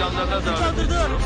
yanlarına davet ediyorum.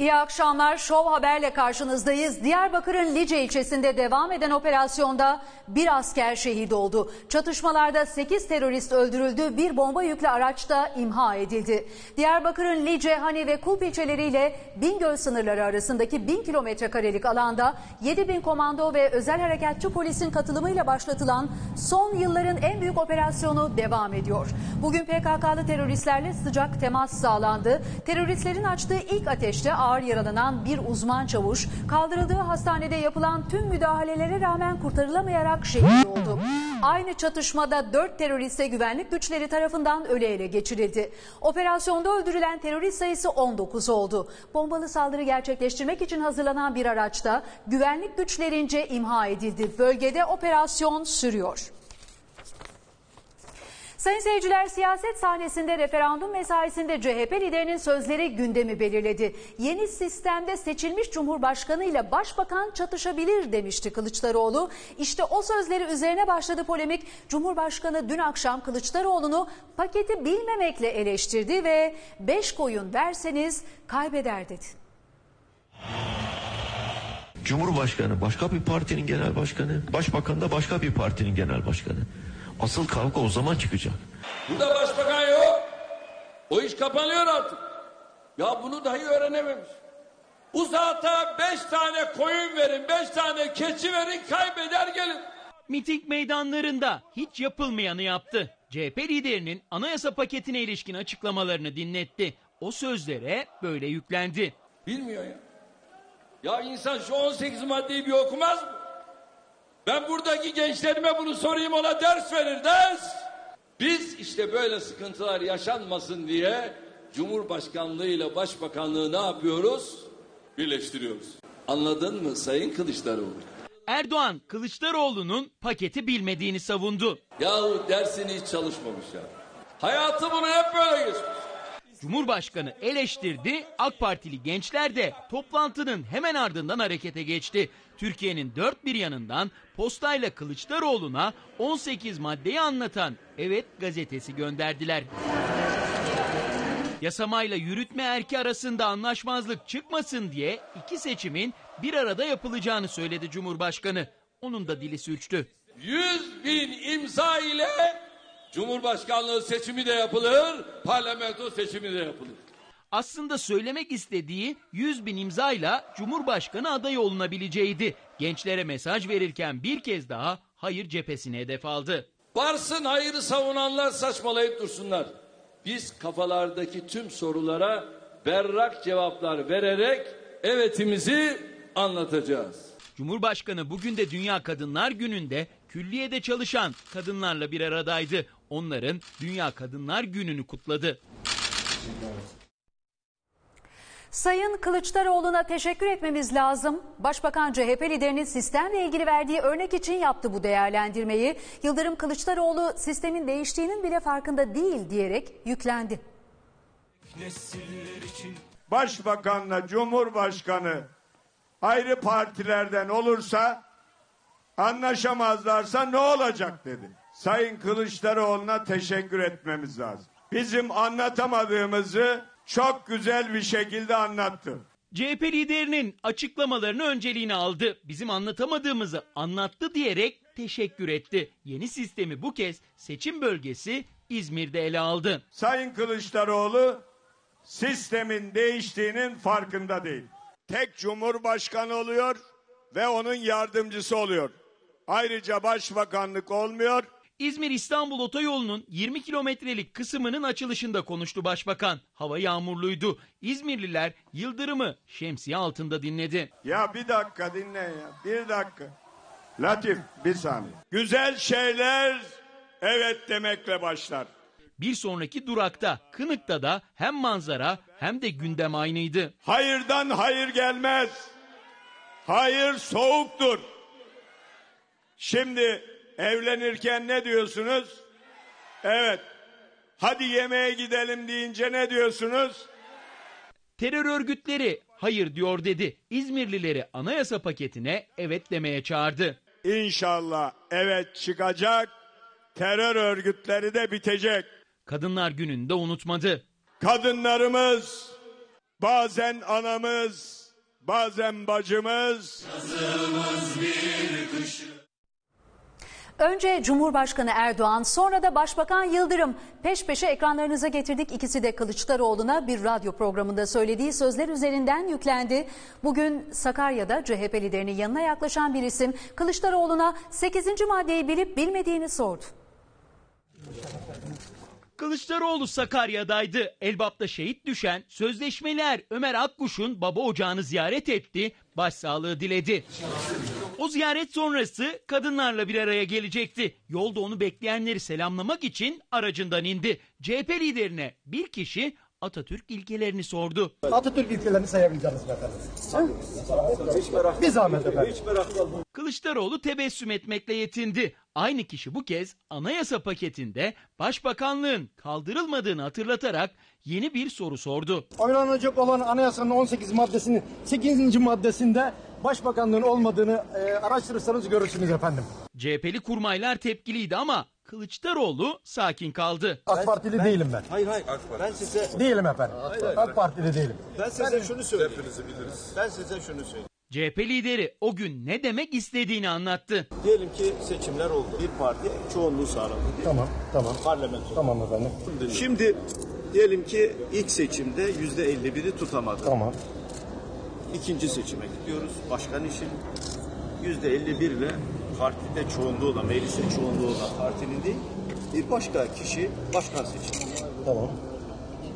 İyi akşamlar. Şov Haber'le karşınızdayız. Diyarbakır'ın Lice ilçesinde devam eden operasyonda bir asker şehit oldu. Çatışmalarda 8 terörist öldürüldü. Bir bomba yüklü araç da imha edildi. Diyarbakır'ın Lice, Hani ve Kulp ilçeleriyle Bingöl sınırları arasındaki 1000 kilometre karelik alanda 7000 komando ve özel harekatçı polisin katılımıyla başlatılan son yılların en büyük operasyonu devam ediyor. Bugün PKK'lı teröristlerle sıcak temas sağlandı. Teröristlerin açtığı ilk ateşte ağır yaralanan bir uzman çavuş kaldırıldığı hastanede yapılan tüm müdahalelere rağmen kurtarılamayarak şehit oldu. Aynı çatışmada 4 teröriste güvenlik güçleri tarafından ölü ele geçirildi. Operasyonda öldürülen terörist sayısı 19 oldu. Bombalı saldırı gerçekleştirmek için hazırlanan bir araçta güvenlik güçlerince imha edildi. Bölgede operasyon sürüyor. Sayın seyirciler siyaset sahnesinde referandum mesaisinde CHP liderinin sözleri gündemi belirledi. Yeni sistemde seçilmiş Cumhurbaşkanı ile Başbakan çatışabilir demişti Kılıçdaroğlu. İşte o sözleri üzerine başladı polemik. Cumhurbaşkanı dün akşam Kılıçdaroğlu'nu paketi bilmemekle eleştirdi ve 5 koyun verseniz kaybeder dedi. Cumhurbaşkanı başka bir partinin genel başkanı, başbakan da başka bir partinin genel başkanı. Asıl kavga o zaman çıkacak. Burada başbakan yok. O iş kapanıyor artık. Ya bunu dahi öğrenememiş. Bu saate beş tane koyun verin, beş tane keçi verin, kaybeder gelin. Miting meydanlarında hiç yapılmayanı yaptı. CHP liderinin anayasa paketine ilişkin açıklamalarını dinletti. O sözlere böyle yüklendi. Bilmiyor ya. Ya insan şu 18 maddeyi bir okumaz mı? Ben buradaki gençlerime bunu sorayım ona ders verir ders. Biz işte böyle sıkıntılar yaşanmasın diye Cumhurbaşkanlığı ile Başbakanlığı ne yapıyoruz? Birleştiriyoruz. Anladın mı Sayın Kılıçdaroğlu? Erdoğan Kılıçdaroğlu'nun paketi bilmediğini savundu. Yahu dersini hiç çalışmamış ya. Hayatı bunu hep böyle geçmiş. Cumhurbaşkanı eleştirdi, AK Partili gençler de toplantının hemen ardından harekete geçti. Türkiye'nin dört bir yanından postayla Kılıçdaroğlu'na 18 maddeyi anlatan Evet gazetesi gönderdiler. Yasamayla yürütme erki arasında anlaşmazlık çıkmasın diye iki seçimin bir arada yapılacağını söyledi Cumhurbaşkanı. Onun da dili sürçtü. 100 bin imza ile Cumhurbaşkanlığı seçimi de yapılır, parlamento seçimi de yapılır. Aslında söylemek istediği 100 bin imzayla Cumhurbaşkanı adayı olunabileceğiydi. Gençlere mesaj verirken bir kez daha hayır cephesine hedef aldı. Varsın hayırı savunanlar saçmalayıp dursunlar. Biz kafalardaki tüm sorulara berrak cevaplar vererek evetimizi anlatacağız. Cumhurbaşkanı bugün de Dünya Kadınlar Günü'nde külliyede çalışan kadınlarla bir aradaydı. Onların Dünya Kadınlar Günü'nü kutladı. Sayın Kılıçdaroğlu'na teşekkür etmemiz lazım. Başbakan CHP liderinin sistemle ilgili verdiği örnek için yaptı bu değerlendirmeyi. Yıldırım Kılıçdaroğlu sistemin değiştiğinin bile farkında değil diyerek yüklendi. Başbakanla Cumhurbaşkanı ayrı partilerden olursa anlaşamazlarsa ne olacak dedi. Sayın Kılıçdaroğlu'na teşekkür etmemiz lazım. Bizim anlatamadığımızı çok güzel bir şekilde anlattı. CHP liderinin açıklamalarını önceliğine aldı. Bizim anlatamadığımızı anlattı diyerek teşekkür etti. Yeni sistemi bu kez seçim bölgesi İzmir'de ele aldı. Sayın Kılıçdaroğlu sistemin değiştiğinin farkında değil. Tek cumhurbaşkanı oluyor ve onun yardımcısı oluyor. Ayrıca başbakanlık olmuyor. İzmir İstanbul otoyolunun 20 kilometrelik kısmının açılışında konuştu başbakan. Hava yağmurluydu. İzmirliler Yıldırım'ı şemsiye altında dinledi. Ya bir dakika dinle ya. Bir dakika. Latif bir saniye. Güzel şeyler evet demekle başlar. Bir sonraki durakta Kınık'ta da hem manzara hem de gündem aynıydı. Hayırdan hayır gelmez. Hayır soğuktur. Şimdi evlenirken ne diyorsunuz? Evet. Hadi yemeğe gidelim deyince ne diyorsunuz? Terör örgütleri hayır diyor dedi. İzmirlileri anayasa paketine evet demeye çağırdı. İnşallah evet çıkacak terör örgütleri de bitecek. Kadınlar gününde unutmadı. Kadınlarımız bazen anamız, bazen bacımız, Önce Cumhurbaşkanı Erdoğan sonra da Başbakan Yıldırım peş peşe ekranlarınıza getirdik. İkisi de Kılıçdaroğlu'na bir radyo programında söylediği sözler üzerinden yüklendi. Bugün Sakarya'da CHP liderinin yanına yaklaşan bir isim Kılıçdaroğlu'na 8. maddeyi bilip bilmediğini sordu. Kılıçdaroğlu Sakarya'daydı. Elbap'ta şehit düşen sözleşmeler Ömer Akkuş'un baba ocağını ziyaret etti, başsağlığı diledi. O ziyaret sonrası kadınlarla bir araya gelecekti. Yolda onu bekleyenleri selamlamak için aracından indi. CHP liderine bir kişi Atatürk ilkelerini sordu. Atatürk ilkelerini sayabileceğiniz efendim. Bir zahmet efendim. Kılıçdaroğlu tebessüm etmekle yetindi. Aynı kişi bu kez anayasa paketinde başbakanlığın kaldırılmadığını hatırlatarak yeni bir soru sordu. Oylanacak olan anayasanın 18 maddesinin 8. maddesinde başbakanlığın olmadığını e, araştırırsanız görürsünüz efendim. CHP'li kurmaylar tepkiliydi ama Kılıçdaroğlu sakin kaldı. AK Partili değilim ben. Hayır hayır. Ben size Değilim efendim. AK Partili değilim. ben size şunu söyleyeyim. Hepinizi biliriz. Ben size şunu söyleyeyim. CHP lideri o gün ne demek istediğini anlattı. Diyelim ki seçimler oldu. Bir parti çoğunluğu sağladı. Tamam, tamam. Parlamento. Tamam efendim. Şimdi diyelim ki ilk seçimde yüzde 51'i tutamadı. Tamam. İkinci seçime gidiyoruz. Başkan için yüzde 51 ile partide çoğunluğu olan, mecliste çoğunluğu olan partinin değil, bir başka kişi başkan seçilir. Tamam.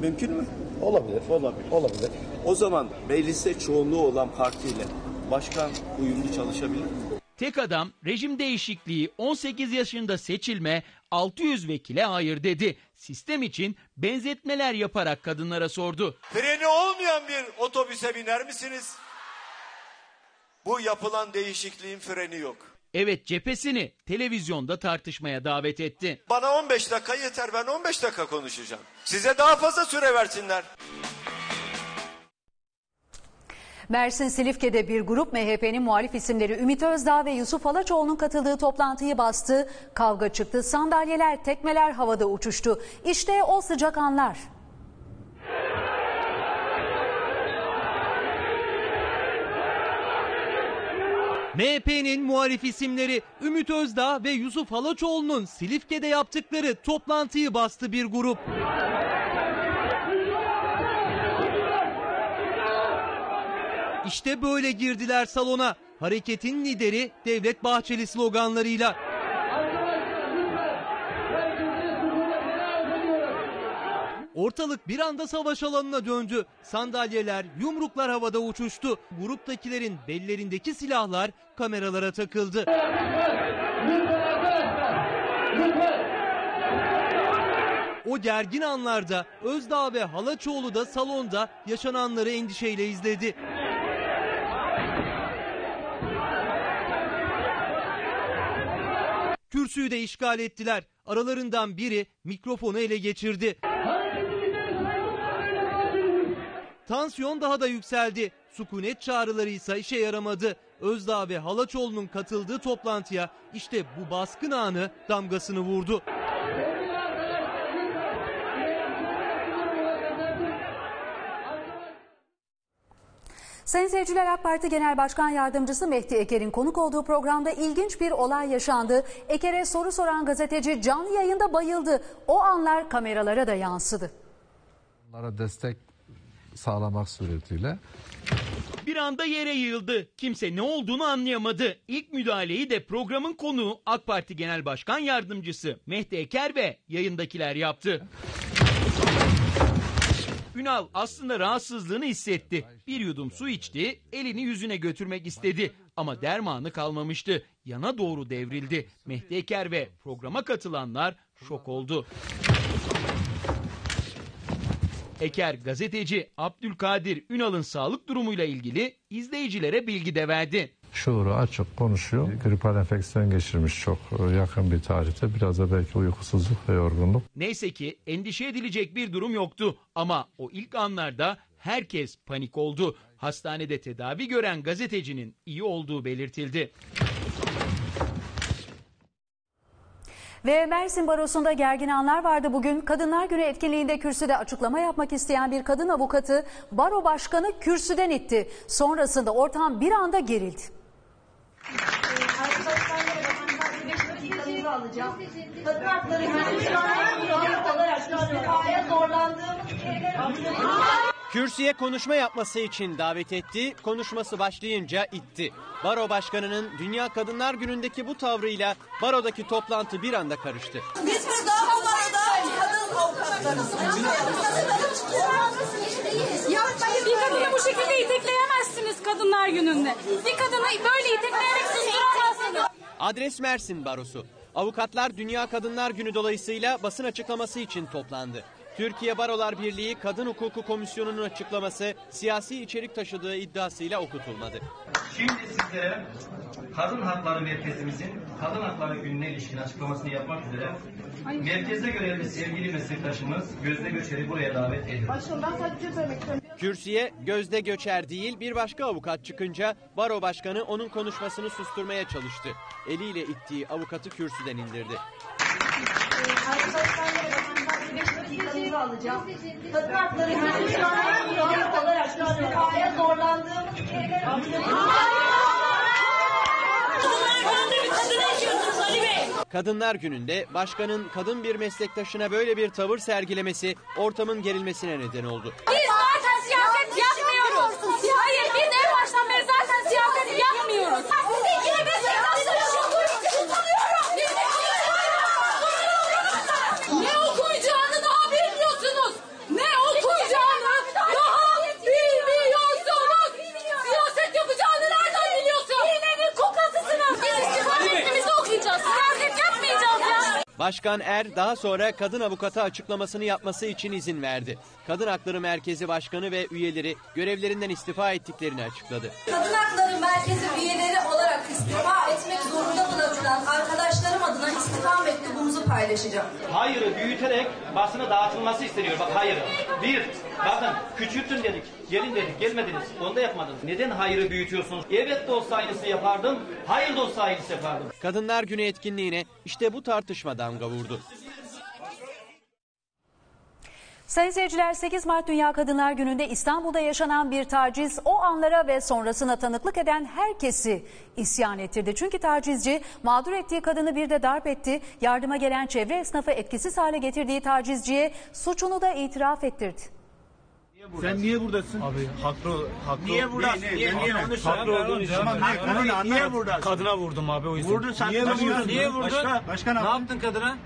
Mümkün mü? Olabilir. Olabilir. Olabilir. O zaman mecliste çoğunluğu olan partiyle başkan uyumlu çalışabilir mi? Tek adam rejim değişikliği 18 yaşında seçilme 600 vekile hayır dedi. Sistem için benzetmeler yaparak kadınlara sordu. Freni olmayan bir otobüse biner misiniz? Bu yapılan değişikliğin freni yok. Evet cephesini televizyonda tartışmaya davet etti. Bana 15 dakika yeter ben 15 dakika konuşacağım. Size daha fazla süre versinler. Mersin Silifke'de bir grup MHP'nin muhalif isimleri Ümit Özdağ ve Yusuf Alaçoğlu'nun katıldığı toplantıyı bastı. Kavga çıktı, sandalyeler, tekmeler havada uçuştu. İşte o sıcak anlar. MHP'nin muhalif isimleri Ümit Özdağ ve Yusuf Halaçoğlu'nun Silifke'de yaptıkları toplantıyı bastı bir grup. İşte böyle girdiler salona. Hareketin lideri Devlet Bahçeli sloganlarıyla. Ortalık bir anda savaş alanına döndü. Sandalyeler, yumruklar havada uçuştu. Gruptakilerin bellerindeki silahlar kameralara takıldı. O gergin anlarda Özdağ ve Halaçoğlu da salonda yaşananları endişeyle izledi. Kürsüyü de işgal ettiler. Aralarından biri mikrofonu ele geçirdi. Tansiyon daha da yükseldi. Sükunet çağrıları ise işe yaramadı. Özdağ ve Halaçoğlu'nun katıldığı toplantıya işte bu baskın anı damgasını vurdu. Sayın seyirciler AK Parti Genel Başkan Yardımcısı Mehdi Eker'in konuk olduğu programda ilginç bir olay yaşandı. Eker'e soru soran gazeteci canlı yayında bayıldı. O anlar kameralara da yansıdı. Onlara destek sağlamak suretiyle Bir anda yere yığıldı. Kimse ne olduğunu anlayamadı. İlk müdahaleyi de programın konuğu AK Parti Genel Başkan Yardımcısı Mehdi Eker ve yayındakiler yaptı. Ünal aslında rahatsızlığını hissetti. Bir yudum su içti, elini yüzüne götürmek istedi. Ama dermanı kalmamıştı. Yana doğru devrildi. Mehdi Eker ve programa katılanlar şok oldu. Eker gazeteci Abdülkadir Ünal'ın sağlık durumuyla ilgili izleyicilere bilgi de verdi. şuuru açık konuşuyor. Gripal enfeksiyon geçirmiş çok yakın bir tarihte. Biraz da belki uykusuzluk ve yorgunluk. Neyse ki endişe edilecek bir durum yoktu ama o ilk anlarda herkes panik oldu. Hastanede tedavi gören gazetecinin iyi olduğu belirtildi. Ve Mersin Barosu'nda gergin anlar vardı bugün. Kadınlar Günü etkinliğinde kürsüde açıklama yapmak isteyen bir kadın avukatı baro başkanı kürsüden itti. Sonrasında ortam bir anda gerildi. Kadın hakları hukuk olarak istifaya zorlandığım Kürsüye konuşma yapması için davet etti, konuşması başlayınca itti. Baro Başkanı'nın Dünya Kadınlar Günü'ndeki bu tavrıyla barodaki toplantı bir anda karıştı. Biz burada bu arada kadın avukatlarız. Bir kadını bu şekilde itekleyemezsiniz Kadınlar Günü'nde. Bir kadını böyle itekleyerek susturamazsınız. Adres Mersin Barosu. Avukatlar Dünya Kadınlar Günü dolayısıyla basın açıklaması için toplandı. Türkiye Barolar Birliği Kadın Hukuku Komisyonu'nun açıklaması siyasi içerik taşıdığı iddiasıyla okutulmadı. Şimdi sizlere Kadın Hakları Merkezimizin Kadın Hakları Günü'ne ilişkin açıklamasını yapmak üzere merkezde görevli sevgili meslektaşımız Gözde Göçer'i buraya davet ediyoruz. Başkanım ben sadece bir söylemek istiyorum. Kürsüye Gözde Göçer değil bir başka avukat çıkınca baro başkanı onun konuşmasını susturmaya çalıştı. Eliyle ittiği avukatı kürsüden indirdi. Sadece 5 dakikanızı alacağım. Kadın hakları hukuk olarak istifaya zorlandığım Kadınlar Günü'nde başkanın kadın bir meslektaşına böyle bir tavır sergilemesi ortamın gerilmesine neden oldu. Biz zaten siyaset yapmıyoruz. Hayır biz en baştan beri zaten siyaset yapmıyoruz. Siz ikili meslektaşları tutunuyorum. Ne okuyacağını daha bilmiyorsunuz. Ne okuyacağını daha bilmiyorsunuz. Siyaset yapacağını nereden biliyorsun? İğnenin kuklasısınız. Biz istifa metnimizi okuyacağız. Siyaset yapmayacağız ya. Başkan Er daha sonra kadın avukata açıklamasını yapması için izin verdi. Kadın Hakları Merkezi Başkanı ve üyeleri görevlerinden istifa ettiklerini açıkladı. Kadın Hakları Merkezi üyeleri olarak istifa etmek paylaşacağım. Hayırı büyüterek basına dağıtılması isteniyor. Bak hayır. Bir, bakın küçültün dedik. Gelin dedik. Gelmediniz. Onu da yapmadınız. Neden hayırı büyütüyorsunuz? Evet de olsa aynısı yapardım. Hayır da olsa aynısı yapardım. Kadınlar Günü etkinliğine işte bu tartışma damga vurdu. Sayın seyirciler 8 Mart Dünya Kadınlar Günü'nde İstanbul'da yaşanan bir taciz o anlara ve sonrasına tanıklık eden herkesi isyan ettirdi. Çünkü tacizci mağdur ettiği kadını bir de darp etti. Yardıma gelen çevre esnafı etkisiz hale getirdiği tacizciye suçunu da itiraf ettirdi. Sen niye buradasın? Abi haklı haklı. Niye buradasın? Niye, niye, niye, onu söyle. Haklı olduğun için. Tamam, niye, anlat. niye buradasın? Kadına vurdum abi o yüzden. Vurdun sen. Niye vurdun? Niye vurdun? Başka, başka ne yaptın kadına?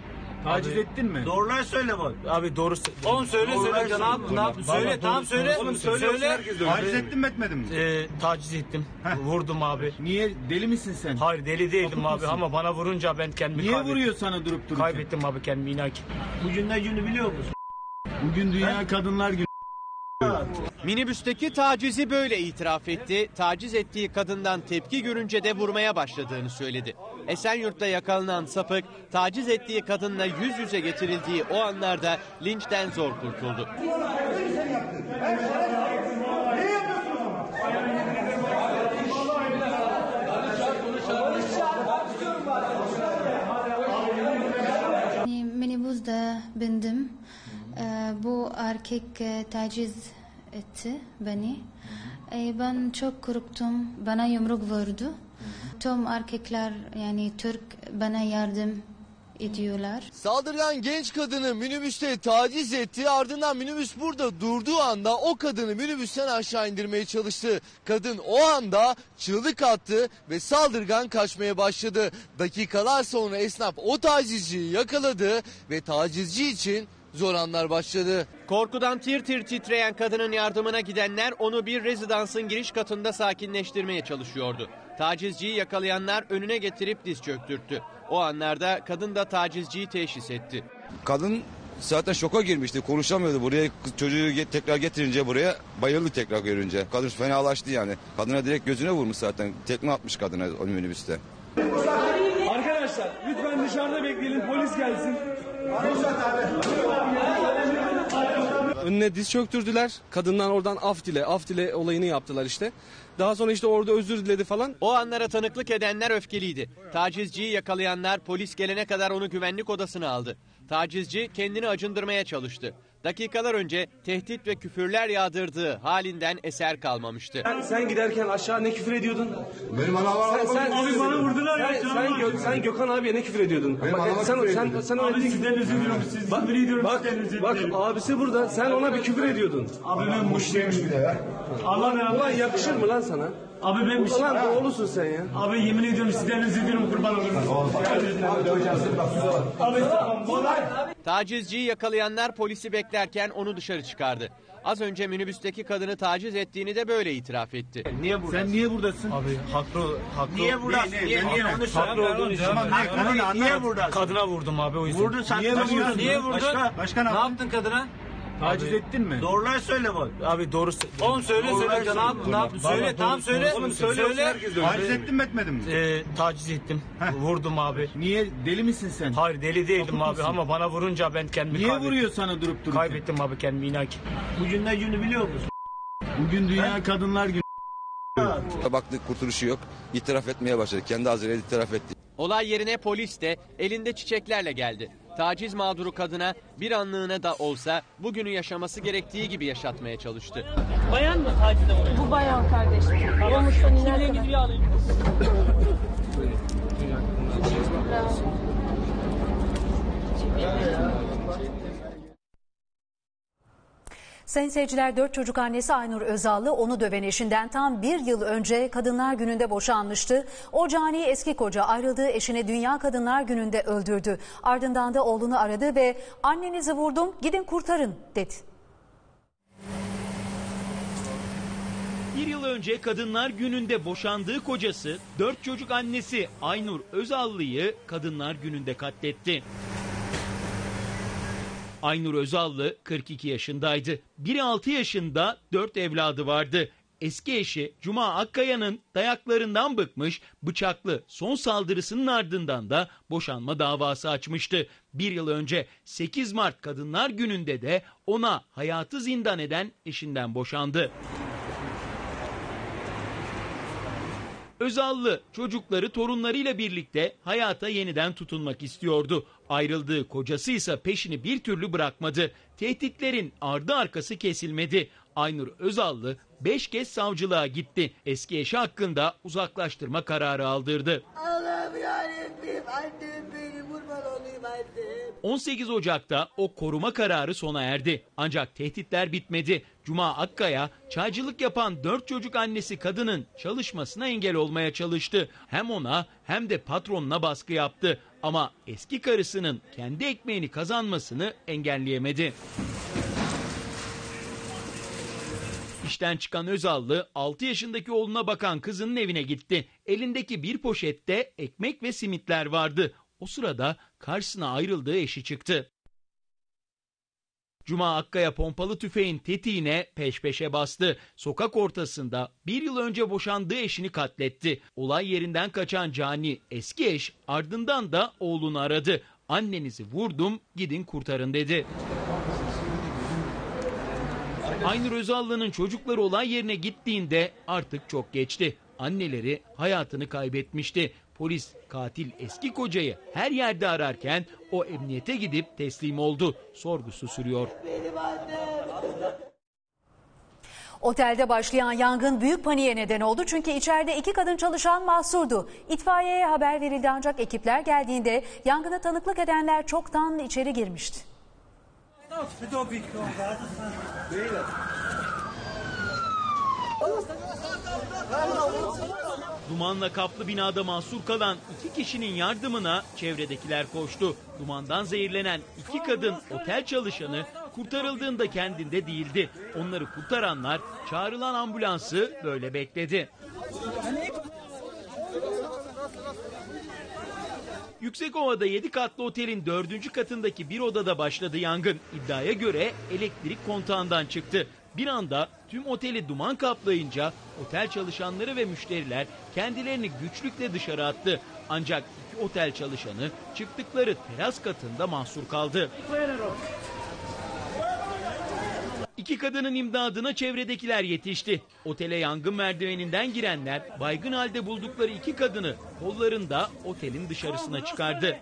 Taciz Abi, ettin mi? Doğruları söyle bak. Abi doğru. Oğlum söyle Doğruları söyle. söyle. Ne yaptın? Ne yaptın? Söyle tamam doğru- söyle. Oğlum söyle. söyle, herkes öyle. Taciz ettin mi etmedin mi? Ee, taciz ettim. Vurdum abi. Niye? Deli misin sen? Hayır deli değildim abi ama bana vurunca ben kendimi Niye kaybettim. vuruyor sana durup dururken? Kaybettim abi kendimi inan ki. Bugün ne günü biliyor musun? Bugün Dünya Kadınlar Günü. Minibüsteki tacizi böyle itiraf etti. Taciz ettiği kadından tepki görünce de vurmaya başladığını söyledi. Esenyurt'ta yakalanan sapık, taciz ettiği kadınla yüz yüze getirildiği o anlarda linçten zor kurtuldu. Minibüste bindim. Ee, bu erkek e, taciz etti beni. Ee, ben çok korktum. Bana yumruk vurdu. Tüm erkekler yani Türk bana yardım ediyorlar. Saldırgan genç kadını minibüste taciz etti. Ardından minibüs burada durduğu anda o kadını minibüsten aşağı indirmeye çalıştı. Kadın o anda çığlık attı ve saldırgan kaçmaya başladı. Dakikalar sonra esnaf o tacizciyi yakaladı ve tacizci için zor anlar başladı. Korkudan tir tir titreyen kadının yardımına gidenler onu bir rezidansın giriş katında sakinleştirmeye çalışıyordu. Tacizciyi yakalayanlar önüne getirip diz çöktürttü. O anlarda kadın da tacizciyi teşhis etti. Kadın zaten şoka girmişti. Konuşamıyordu. Buraya çocuğu tekrar getirince buraya bayıldı tekrar görünce. Kadın fenalaştı yani. Kadına direkt gözüne vurmuş zaten. Tekme atmış kadına o minibüste. Arkadaşlar lütfen dışarıda bekleyelim polis gelsin. Önüne diz çöktürdüler. Kadından oradan af dile, af dile olayını yaptılar işte. Daha sonra işte orada özür diledi falan. O anlara tanıklık edenler öfkeliydi. Tacizciyi yakalayanlar polis gelene kadar onu güvenlik odasına aldı. Tacizci kendini acındırmaya çalıştı. Dakikalar önce tehdit ve küfürler yağdırdığı halinden eser kalmamıştı. Sen, sen giderken aşağı ne küfür ediyordun? Benim anama sen, sen, Abi bana vurdular ya, Sen, canım sen, var. Gö- sen Gökhan abiye ne küfür ediyordun? Benim Bak, anama sen, küfür sen, ediyordun. sen, ona Abi bir- sizden özür diliyorum. Siz Bak, küfür ediyorum, bak, sizden bak dilerim. abisi burada. Sen ona bir küfür ediyordun. Abi ben muşluymuş bir de ya. Allah be ulan yakışır mı lan sana? Abi ben bir şey... Ulan oğlusun sen ya. Abi yemin ediyorum sizden özür diliyorum kurban olurum. Abi tamam. Vallahi. Tacizciyi yakalayanlar polisi beklerken onu dışarı çıkardı. Az önce minibüsteki kadını taciz ettiğini de böyle itiraf etti. Niye buradasın? Sen niye buradasın? Abi haklı haklı. Niye buradasın? Niye, niye, onu söyle. Haklı olduğun için. Tamam, ne, konu ne, Niye buradasın? Kadına vurdum abi o yüzden. Vurdun sen. Niye vurdun? Niye vurdun? Başka, başka ne Ne yaptın? yaptın kadına? Taciz ettin mi? Doğruları söyle bak. Abi doğru Oğlum söyle Doğruları söyle. Ne yaptın? Ne yaptın? Söyle tamam söyle. söyle. Oğlum söyle. Taciz ettin mi etmedin mi? Ee, taciz ettim. Vurdum abi. Niye? Deli misin sen? Hayır deli değildim Sapık abi mısın? ama bana vurunca ben kendimi Niye kaybettim. vuruyor sana durup dururken? Kaybettim abi kendimi inan ki. Bugün ne günü biliyor musun? Bugün Dünya Kadınlar Günü. Baktık kurtuluşu yok. İtiraf etmeye başladı. Kendi ağzıyla itiraf etti. Olay yerine polis de elinde çiçeklerle geldi. Taciz mağduru kadına bir anlığına da olsa bugünü yaşaması gerektiği gibi yaşatmaya çalıştı. Bayan mı tacize uğradı? Bu bayan kardeşim. Olmuştan inerken. gidiyor alayım. Sayın seyirciler dört çocuk annesi Aynur Özallı onu döven eşinden tam bir yıl önce Kadınlar Günü'nde boşanmıştı. O cani eski koca ayrıldığı eşini Dünya Kadınlar Günü'nde öldürdü. Ardından da oğlunu aradı ve annenizi vurdum gidin kurtarın dedi. Bir yıl önce Kadınlar Günü'nde boşandığı kocası, dört çocuk annesi Aynur Özallı'yı Kadınlar Günü'nde katletti. Aynur Özallı 42 yaşındaydı. Biri 6 yaşında 4 evladı vardı. Eski eşi Cuma Akkaya'nın dayaklarından bıkmış, bıçaklı son saldırısının ardından da boşanma davası açmıştı. Bir yıl önce 8 Mart Kadınlar Günü'nde de ona hayatı zindan eden eşinden boşandı. Özallı çocukları torunlarıyla birlikte hayata yeniden tutunmak istiyordu. Ayrıldığı kocası ise peşini bir türlü bırakmadı. Tehditlerin ardı arkası kesilmedi. Aynur Özallı 5 kez savcılığa gitti. Eski eşi hakkında uzaklaştırma kararı aldırdı. Allah'ım yarabbim annem benim kurban olayım annem. 18 Ocak'ta o koruma kararı sona erdi. Ancak tehditler bitmedi. Cuma Akkaya çaycılık yapan 4 çocuk annesi kadının çalışmasına engel olmaya çalıştı. Hem ona hem de patronuna baskı yaptı. Ama eski karısının kendi ekmeğini kazanmasını engelleyemedi. İşten çıkan Özallı 6 yaşındaki oğluna bakan kızının evine gitti. Elindeki bir poşette ekmek ve simitler vardı. O sırada karşısına ayrıldığı eşi çıktı. Cuma Akkaya pompalı tüfeğin tetiğine peş peşe bastı. Sokak ortasında bir yıl önce boşandığı eşini katletti. Olay yerinden kaçan Cani eski eş ardından da oğlunu aradı. Annenizi vurdum gidin kurtarın dedi. Aynur Özallı'nın çocukları olay yerine gittiğinde artık çok geçti. Anneleri hayatını kaybetmişti. Polis katil eski kocayı her yerde ararken o emniyete gidip teslim oldu. Sorgusu sürüyor. Benim annem. Otelde başlayan yangın büyük paniğe neden oldu çünkü içeride iki kadın çalışan mahsurdu. İtfaiyeye haber verildi ancak ekipler geldiğinde yangına tanıklık edenler çoktan içeri girmişti. Dumanla kaplı binada mahsur kalan iki kişinin yardımına çevredekiler koştu. Dumandan zehirlenen iki kadın otel çalışanı kurtarıldığında kendinde değildi. Onları kurtaranlar çağrılan ambulansı böyle bekledi. Yüksekova'da 7 katlı otelin 4. katındaki bir odada başladı yangın. İddiaya göre elektrik kontağından çıktı. Bir anda tüm oteli duman kaplayınca otel çalışanları ve müşteriler kendilerini güçlükle dışarı attı. Ancak iki otel çalışanı çıktıkları teras katında mahsur kaldı. İki kadının imdadına çevredekiler yetişti. Otele yangın merdiveninden girenler baygın halde buldukları iki kadını kollarında otelin dışarısına çıkardı.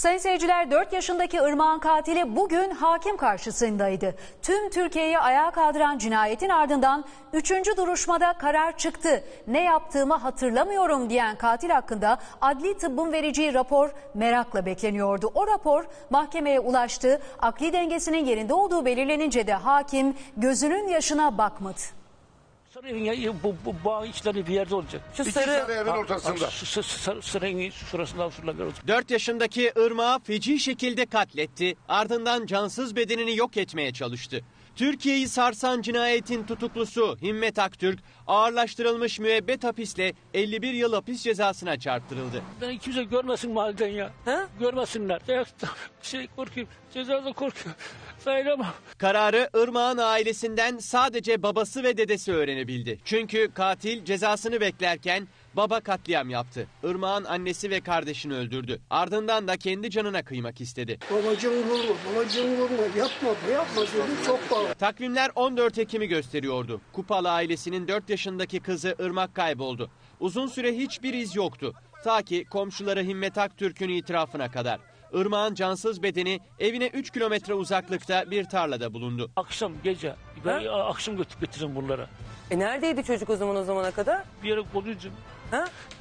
Sayın seyirciler 4 yaşındaki Irmak'ın katili bugün hakim karşısındaydı. Tüm Türkiye'yi ayağa kaldıran cinayetin ardından 3. duruşmada karar çıktı. Ne yaptığımı hatırlamıyorum diyen katil hakkında adli tıbbın vereceği rapor merakla bekleniyordu. O rapor mahkemeye ulaştı. Akli dengesinin yerinde olduğu belirlenince de hakim gözünün yaşına bakmadı. Sarı evin ya, bu, bu bağ içleri bir yerde olacak. Şu İki sarı- sarı evin Ha, ortasında. ha, sarı, sarı evin şurasında şurada olacak. 4 yaşındaki Irmak'ı feci şekilde katletti, ardından cansız bedenini yok etmeye çalıştı. Türkiye'yi sarsan cinayetin tutuklusu Himmet Aktürk ağırlaştırılmış müebbet hapisle 51 yıl hapis cezasına çarptırıldı. Ben kimse görmesin mahalleden ya. He? Görmesinler. Ya, şey korkuyorum. Cezadan korkuyorum. Sayılamam. Kararı Irmak'ın ailesinden sadece babası ve dedesi öğrenebildi. Çünkü katil cezasını beklerken baba katliam yaptı. Irmak'ın annesi ve kardeşini öldürdü. Ardından da kendi canına kıymak istedi. Babacığım vurma, babacığım vurma. Yapma, yapma dedim çok bağlı. Takvimler 14 Ekim'i gösteriyordu. Kupalı ailesinin 4 yaşındaki kızı Irmak kayboldu. Uzun süre hiçbir iz yoktu. Ta ki komşuları Himmet Aktürk'ün itirafına kadar. Irmak'ın cansız bedeni evine 3 kilometre uzaklıkta bir tarlada bulundu. Akşam gece. Ben akşam götürüp getiririm bunlara. E neredeydi çocuk o zaman o zamana kadar? Bir yere koyacağım.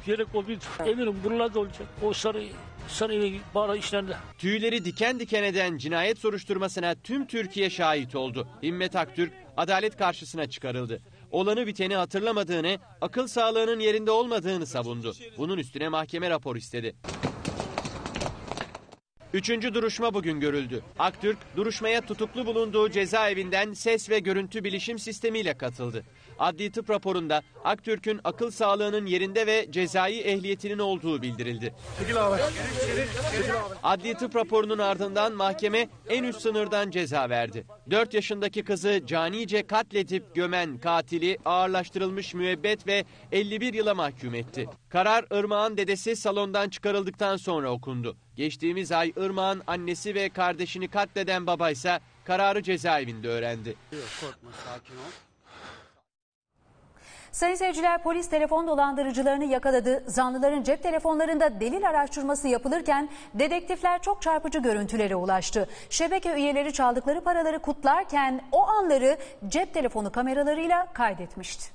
Bir yere koyacağım. Eminim buralarda olacak. O sarı sarı evin bağla işlerinde. Tüyleri diken diken eden cinayet soruşturmasına tüm Türkiye şahit oldu. Himmet Aktürk adalet karşısına çıkarıldı. Olanı biteni hatırlamadığını, akıl sağlığının yerinde olmadığını savundu. Bunun üstüne mahkeme rapor istedi. Üçüncü duruşma bugün görüldü. Aktürk, duruşmaya tutuklu bulunduğu cezaevinden ses ve görüntü bilişim sistemiyle katıldı. Adli tıp raporunda Aktürk'ün akıl sağlığının yerinde ve cezai ehliyetinin olduğu bildirildi. Adli tıp raporunun ardından mahkeme en üst sınırdan ceza verdi. 4 yaşındaki kızı canice katledip gömen katili ağırlaştırılmış müebbet ve 51 yıla mahkum etti. Karar Irmak'ın dedesi salondan çıkarıldıktan sonra okundu. Geçtiğimiz ay Irmak'ın annesi ve kardeşini katleden baba ise kararı cezaevinde öğrendi. Korkma, sakin ol. Sayın seyirciler polis telefon dolandırıcılarını yakaladı. Zanlıların cep telefonlarında delil araştırması yapılırken dedektifler çok çarpıcı görüntülere ulaştı. Şebeke üyeleri çaldıkları paraları kutlarken o anları cep telefonu kameralarıyla kaydetmişti.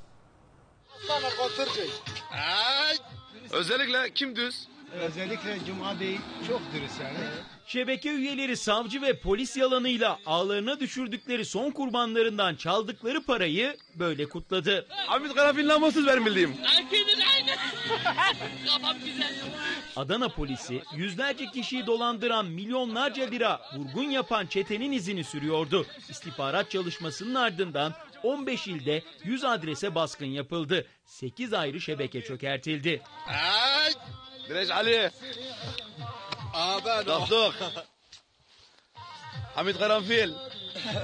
Özellikle kim düz? Özellikle Cuma Bey çok dürüst yani. Şebeke üyeleri savcı ve polis yalanıyla ağlarına düşürdükleri son kurbanlarından çaldıkları parayı böyle kutladı. Hamit Karafil namussuz benim bildiğim. Adana polisi yüzlerce kişiyi dolandıran milyonlarca lira vurgun yapan çetenin izini sürüyordu. İstihbarat çalışmasının ardından 15 ilde 100 adrese baskın yapıldı. 8 ayrı şebeke çökertildi. Direş Ali. Abi Daftuk. Hamit Karanfil.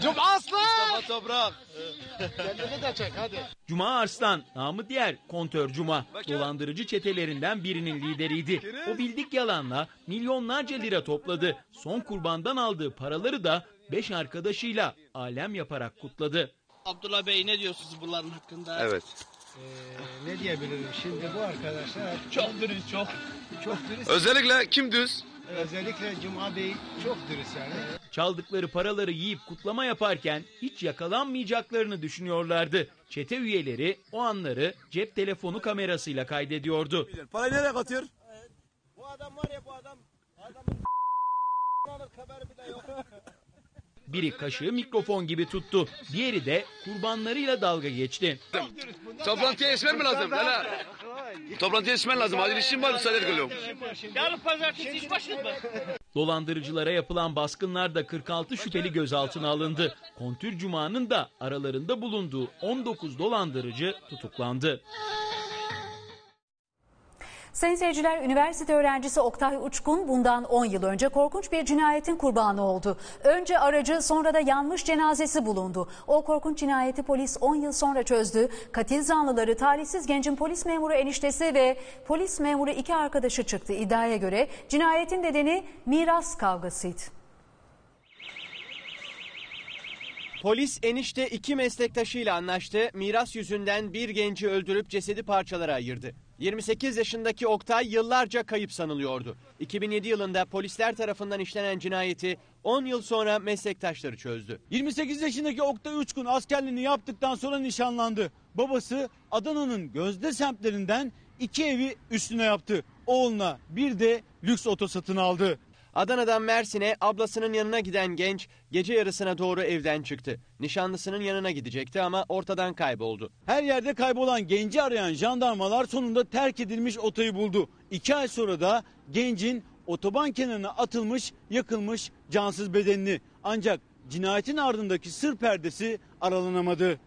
Cum Aslan. Mustafa Toprak. Kendini de çek hadi. Cuma Arslan, namı diğer kontör Cuma, dolandırıcı çetelerinden birinin lideriydi. O bildik yalanla milyonlarca lira topladı. Son kurbandan aldığı paraları da beş arkadaşıyla alem yaparak kutladı. Abdullah Bey ne diyorsunuz bunların hakkında? Evet. Ee, ne diyebilirim şimdi bu arkadaşlar Çok dürüst çok. çok dürüst. Özellikle kim düz? Özellikle Cuma Bey çok dürüst yani. Çaldıkları paraları yiyip kutlama yaparken hiç yakalanmayacaklarını düşünüyorlardı. Çete üyeleri o anları cep telefonu kamerasıyla kaydediyordu. Parayı nereye katıyor? Bu adam var ya bu adam. Adamın alır haberi bile yok. Biri kaşığı mikrofon gibi tuttu. Diğeri de kurbanlarıyla dalga geçti. Toplantıya yetişmen mi lazım? Hala. Toplantıya yetişmen lazım. Acil işim var müsaade ediyorum. Yarın pazartesi iş başında. Dolandırıcılara yapılan baskınlarda 46 şüpheli gözaltına alındı. Kontür Cuma'nın da aralarında bulunduğu 19 dolandırıcı tutuklandı. Sayın seyirciler, üniversite öğrencisi Oktay Uçkun bundan 10 yıl önce korkunç bir cinayetin kurbanı oldu. Önce aracı sonra da yanmış cenazesi bulundu. O korkunç cinayeti polis 10 yıl sonra çözdü. Katil zanlıları talihsiz gencin polis memuru eniştesi ve polis memuru iki arkadaşı çıktı. İddiaya göre cinayetin nedeni miras kavgasıydı. Polis enişte iki meslektaşıyla anlaştı. Miras yüzünden bir genci öldürüp cesedi parçalara ayırdı. 28 yaşındaki Oktay yıllarca kayıp sanılıyordu. 2007 yılında polisler tarafından işlenen cinayeti 10 yıl sonra meslektaşları çözdü. 28 yaşındaki Oktay Uçkun askerliğini yaptıktan sonra nişanlandı. Babası Adana'nın gözde semtlerinden iki evi üstüne yaptı. Oğluna bir de lüks oto satın aldı. Adana'dan Mersin'e ablasının yanına giden genç gece yarısına doğru evden çıktı. Nişanlısının yanına gidecekti ama ortadan kayboldu. Her yerde kaybolan genci arayan jandarmalar sonunda terk edilmiş otoyu buldu. İki ay sonra da gencin otoban kenarına atılmış, yakılmış cansız bedenini. Ancak cinayetin ardındaki sır perdesi aralanamadı.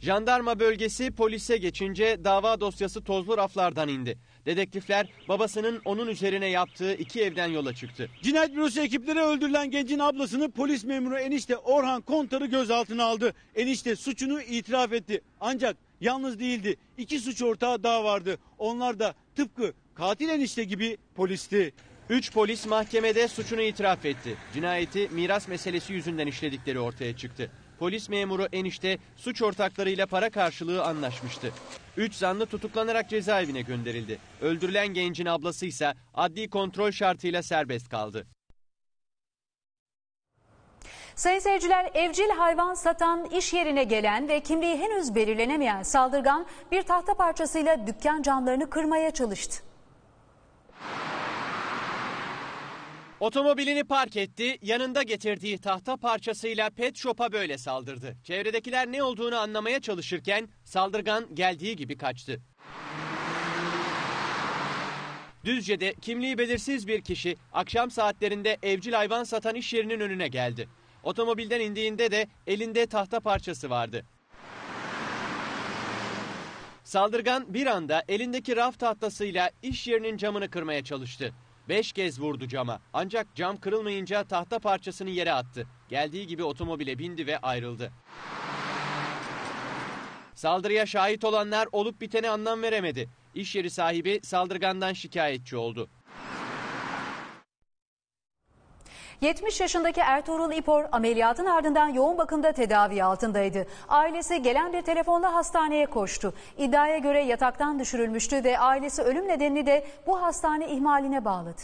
Jandarma bölgesi polise geçince dava dosyası tozlu raflardan indi. Dedektifler babasının onun üzerine yaptığı iki evden yola çıktı. Cinayet bürosu ekipleri öldürülen gencin ablasını polis memuru enişte Orhan Kontar'ı gözaltına aldı. Enişte suçunu itiraf etti. Ancak yalnız değildi. İki suç ortağı daha vardı. Onlar da tıpkı katil enişte gibi polisti. Üç polis mahkemede suçunu itiraf etti. Cinayeti miras meselesi yüzünden işledikleri ortaya çıktı. Polis memuru enişte suç ortaklarıyla para karşılığı anlaşmıştı. Üç zanlı tutuklanarak cezaevine gönderildi. Öldürülen gencin ablası ise adli kontrol şartıyla serbest kaldı. Sayın seyirciler, evcil hayvan satan iş yerine gelen ve kimliği henüz belirlenemeyen saldırgan bir tahta parçasıyla dükkan camlarını kırmaya çalıştı. Otomobilini park etti, yanında getirdiği tahta parçasıyla pet shop'a böyle saldırdı. Çevredekiler ne olduğunu anlamaya çalışırken saldırgan geldiği gibi kaçtı. Düzce'de kimliği belirsiz bir kişi akşam saatlerinde evcil hayvan satan iş yerinin önüne geldi. Otomobilden indiğinde de elinde tahta parçası vardı. Saldırgan bir anda elindeki raf tahtasıyla iş yerinin camını kırmaya çalıştı. Beş kez vurdu cama ancak cam kırılmayınca tahta parçasını yere attı. Geldiği gibi otomobile bindi ve ayrıldı. Saldırıya şahit olanlar olup bitene anlam veremedi. İş yeri sahibi saldırgandan şikayetçi oldu. 70 yaşındaki Ertuğrul İpor ameliyatın ardından yoğun bakımda tedavi altındaydı. Ailesi gelen bir telefonla hastaneye koştu. İddiaya göre yataktan düşürülmüştü ve ailesi ölüm nedenini de bu hastane ihmaline bağladı.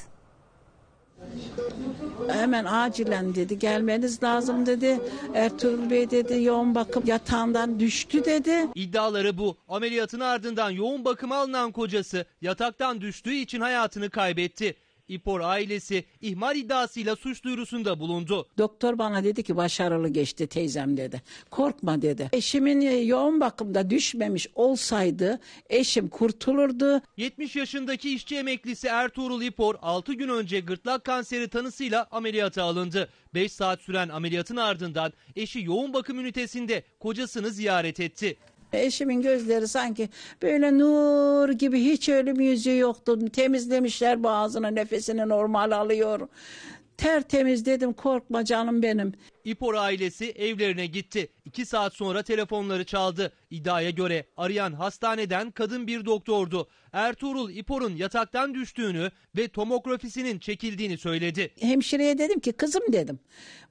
Hemen acilen dedi gelmeniz lazım dedi. Ertuğrul Bey dedi yoğun bakım yatağından düştü dedi. İddiaları bu. Ameliyatın ardından yoğun bakıma alınan kocası yataktan düştüğü için hayatını kaybetti. İpor ailesi ihmal iddiasıyla suç duyurusunda bulundu. Doktor bana dedi ki başarılı geçti teyzem dedi. Korkma dedi. Eşimin e, yoğun bakımda düşmemiş olsaydı eşim kurtulurdu. 70 yaşındaki işçi emeklisi Ertuğrul İpor 6 gün önce gırtlak kanseri tanısıyla ameliyata alındı. 5 saat süren ameliyatın ardından eşi yoğun bakım ünitesinde kocasını ziyaret etti. Eşimin gözleri sanki böyle nur gibi hiç ölüm yüzü yoktu. Temizlemişler boğazını nefesini normal alıyor. Tertemiz dedim korkma canım benim. İpor ailesi evlerine gitti. 2 saat sonra telefonları çaldı. İddiaya göre arayan hastaneden kadın bir doktordu. Ertuğrul İpor'un yataktan düştüğünü ve tomografisinin çekildiğini söyledi. Hemşireye dedim ki kızım dedim.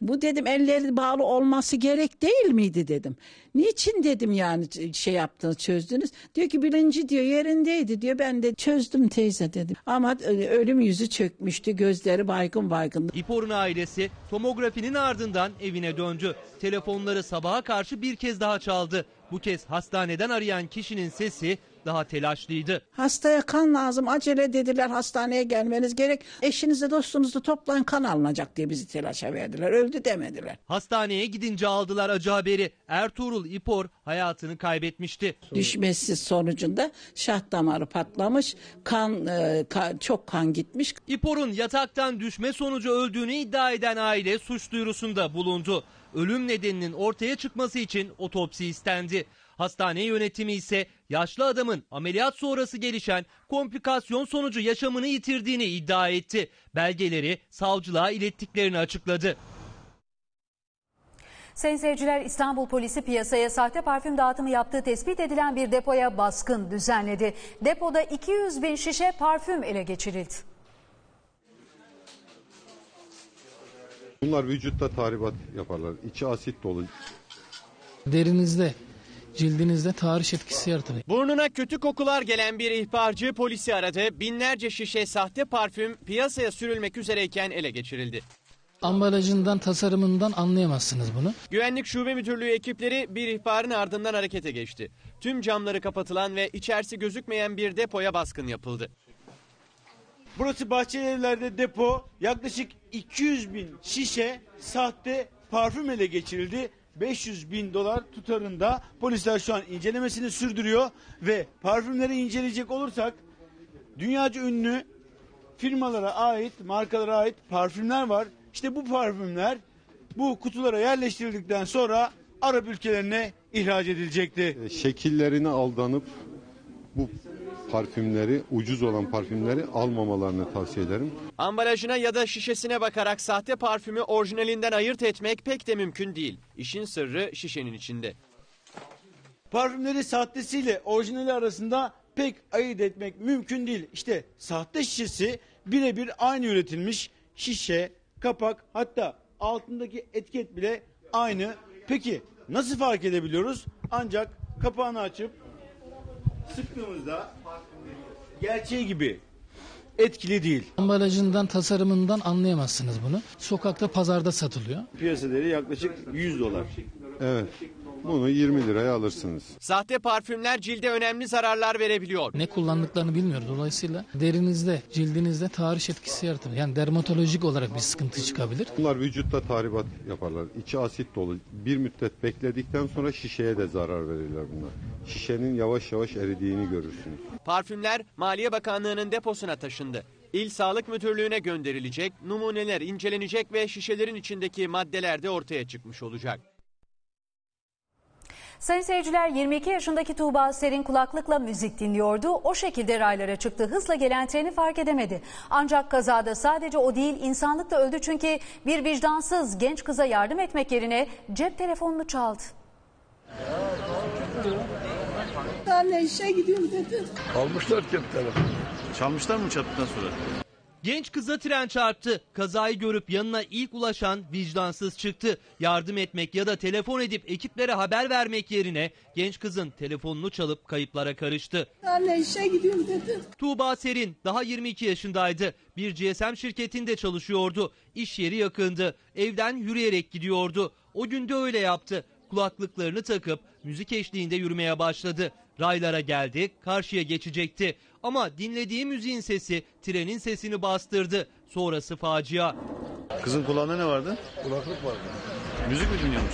Bu dedim elleri bağlı olması gerek değil miydi dedim. Niçin dedim yani şey yaptınız çözdünüz. Diyor ki bilinci diyor yerindeydi diyor. Ben de çözdüm teyze dedim. Ama e, ölüm yüzü çökmüştü gözleri baygın baygın. İpor'un ailesi tomografinin ardından evine döndü. Telefonları sabaha karşı bir kez daha çaldı. Bu kez hastaneden arayan kişinin sesi daha telaşlıydı. Hastaya kan lazım acele dediler hastaneye gelmeniz gerek. Eşinizi dostunuzu toplayın kan alınacak diye bizi telaşa verdiler. Öldü demediler. Hastaneye gidince aldılar acı haberi. Ertuğrul İpor hayatını kaybetmişti. Düşmesi sonucunda şah damarı patlamış, kan, e, ka- çok kan gitmiş. İpor'un yataktan düşme sonucu öldüğünü iddia eden aile suç duyurusunda bulundu. Ölüm nedeninin ortaya çıkması için otopsi istendi. Hastane yönetimi ise yaşlı adamın ameliyat sonrası gelişen komplikasyon sonucu yaşamını yitirdiğini iddia etti. Belgeleri savcılığa ilettiklerini açıkladı. Sayın seyirciler İstanbul polisi piyasaya sahte parfüm dağıtımı yaptığı tespit edilen bir depoya baskın düzenledi. Depoda 200 bin şişe parfüm ele geçirildi. Bunlar vücutta tahribat yaparlar. İçi asit dolu. Derinizde, cildinizde tahriş etkisi yaratır. Burnuna kötü kokular gelen bir ihbarcı polisi aradı. Binlerce şişe sahte parfüm piyasaya sürülmek üzereyken ele geçirildi. Ambalajından, tasarımından anlayamazsınız bunu. Güvenlik Şube Müdürlüğü ekipleri bir ihbarın ardından harekete geçti. Tüm camları kapatılan ve içerisi gözükmeyen bir depoya baskın yapıldı. Burası Bahçelievler'de depo. Yaklaşık 200 bin şişe sahte parfüm ele geçirildi. 500 bin dolar tutarında polisler şu an incelemesini sürdürüyor ve parfümleri inceleyecek olursak dünyaca ünlü firmalara ait, markalara ait parfümler var. İşte bu parfümler bu kutulara yerleştirildikten sonra Arap ülkelerine ihraç edilecekti. E, Şekillerine aldanıp bu parfümleri, ucuz olan parfümleri almamalarını tavsiye ederim. Ambalajına ya da şişesine bakarak sahte parfümü orijinalinden ayırt etmek pek de mümkün değil. İşin sırrı şişenin içinde. Parfümleri sahtesiyle orijinali arasında pek ayırt etmek mümkün değil. İşte sahte şişesi birebir aynı üretilmiş şişe, kapak hatta altındaki etiket bile aynı. Peki nasıl fark edebiliyoruz? Ancak kapağını açıp sıktığımızda gerçeği gibi etkili değil. Ambalajından, tasarımından anlayamazsınız bunu. Sokakta, pazarda satılıyor. Piyasa değeri yaklaşık 100 dolar. Evet. Bunu 20 liraya alırsınız. Sahte parfümler cilde önemli zararlar verebiliyor. Ne kullandıklarını bilmiyoruz. Dolayısıyla derinizde, cildinizde tahriş etkisi yaratır. Yani dermatolojik olarak bir sıkıntı çıkabilir. Bunlar vücutta tahribat yaparlar. İçi asit dolu. Bir müddet bekledikten sonra şişeye de zarar verirler bunlar. Şişenin yavaş yavaş eridiğini görürsünüz. Parfümler Maliye Bakanlığı'nın deposuna taşındı. İl Sağlık Müdürlüğü'ne gönderilecek, numuneler incelenecek ve şişelerin içindeki maddeler de ortaya çıkmış olacak. Sayın seyirciler 22 yaşındaki Tuğba Serin kulaklıkla müzik dinliyordu. O şekilde raylara çıktı. Hızla gelen treni fark edemedi. Ancak kazada sadece o değil insanlık da öldü çünkü bir vicdansız genç kıza yardım etmek yerine cep telefonunu çaldı. Anne işe gidiyorum dedi. Almışlar cep telefonu. Çalmışlar mı çattıktan sonra? Genç kıza tren çarptı. Kazayı görüp yanına ilk ulaşan vicdansız çıktı. Yardım etmek ya da telefon edip ekiplere haber vermek yerine genç kızın telefonunu çalıp kayıplara karıştı. Anne işe gidiyorum dedi. Tuğba Serin daha 22 yaşındaydı. Bir GSM şirketinde çalışıyordu. İş yeri yakındı. Evden yürüyerek gidiyordu. O gün de öyle yaptı. Kulaklıklarını takıp müzik eşliğinde yürümeye başladı. Raylara geldi, karşıya geçecekti. Ama dinlediği müziğin sesi trenin sesini bastırdı. Sonrası facia. Kızın kulağında ne vardı? Kulaklık vardı. Müzik mi dinliyormuş?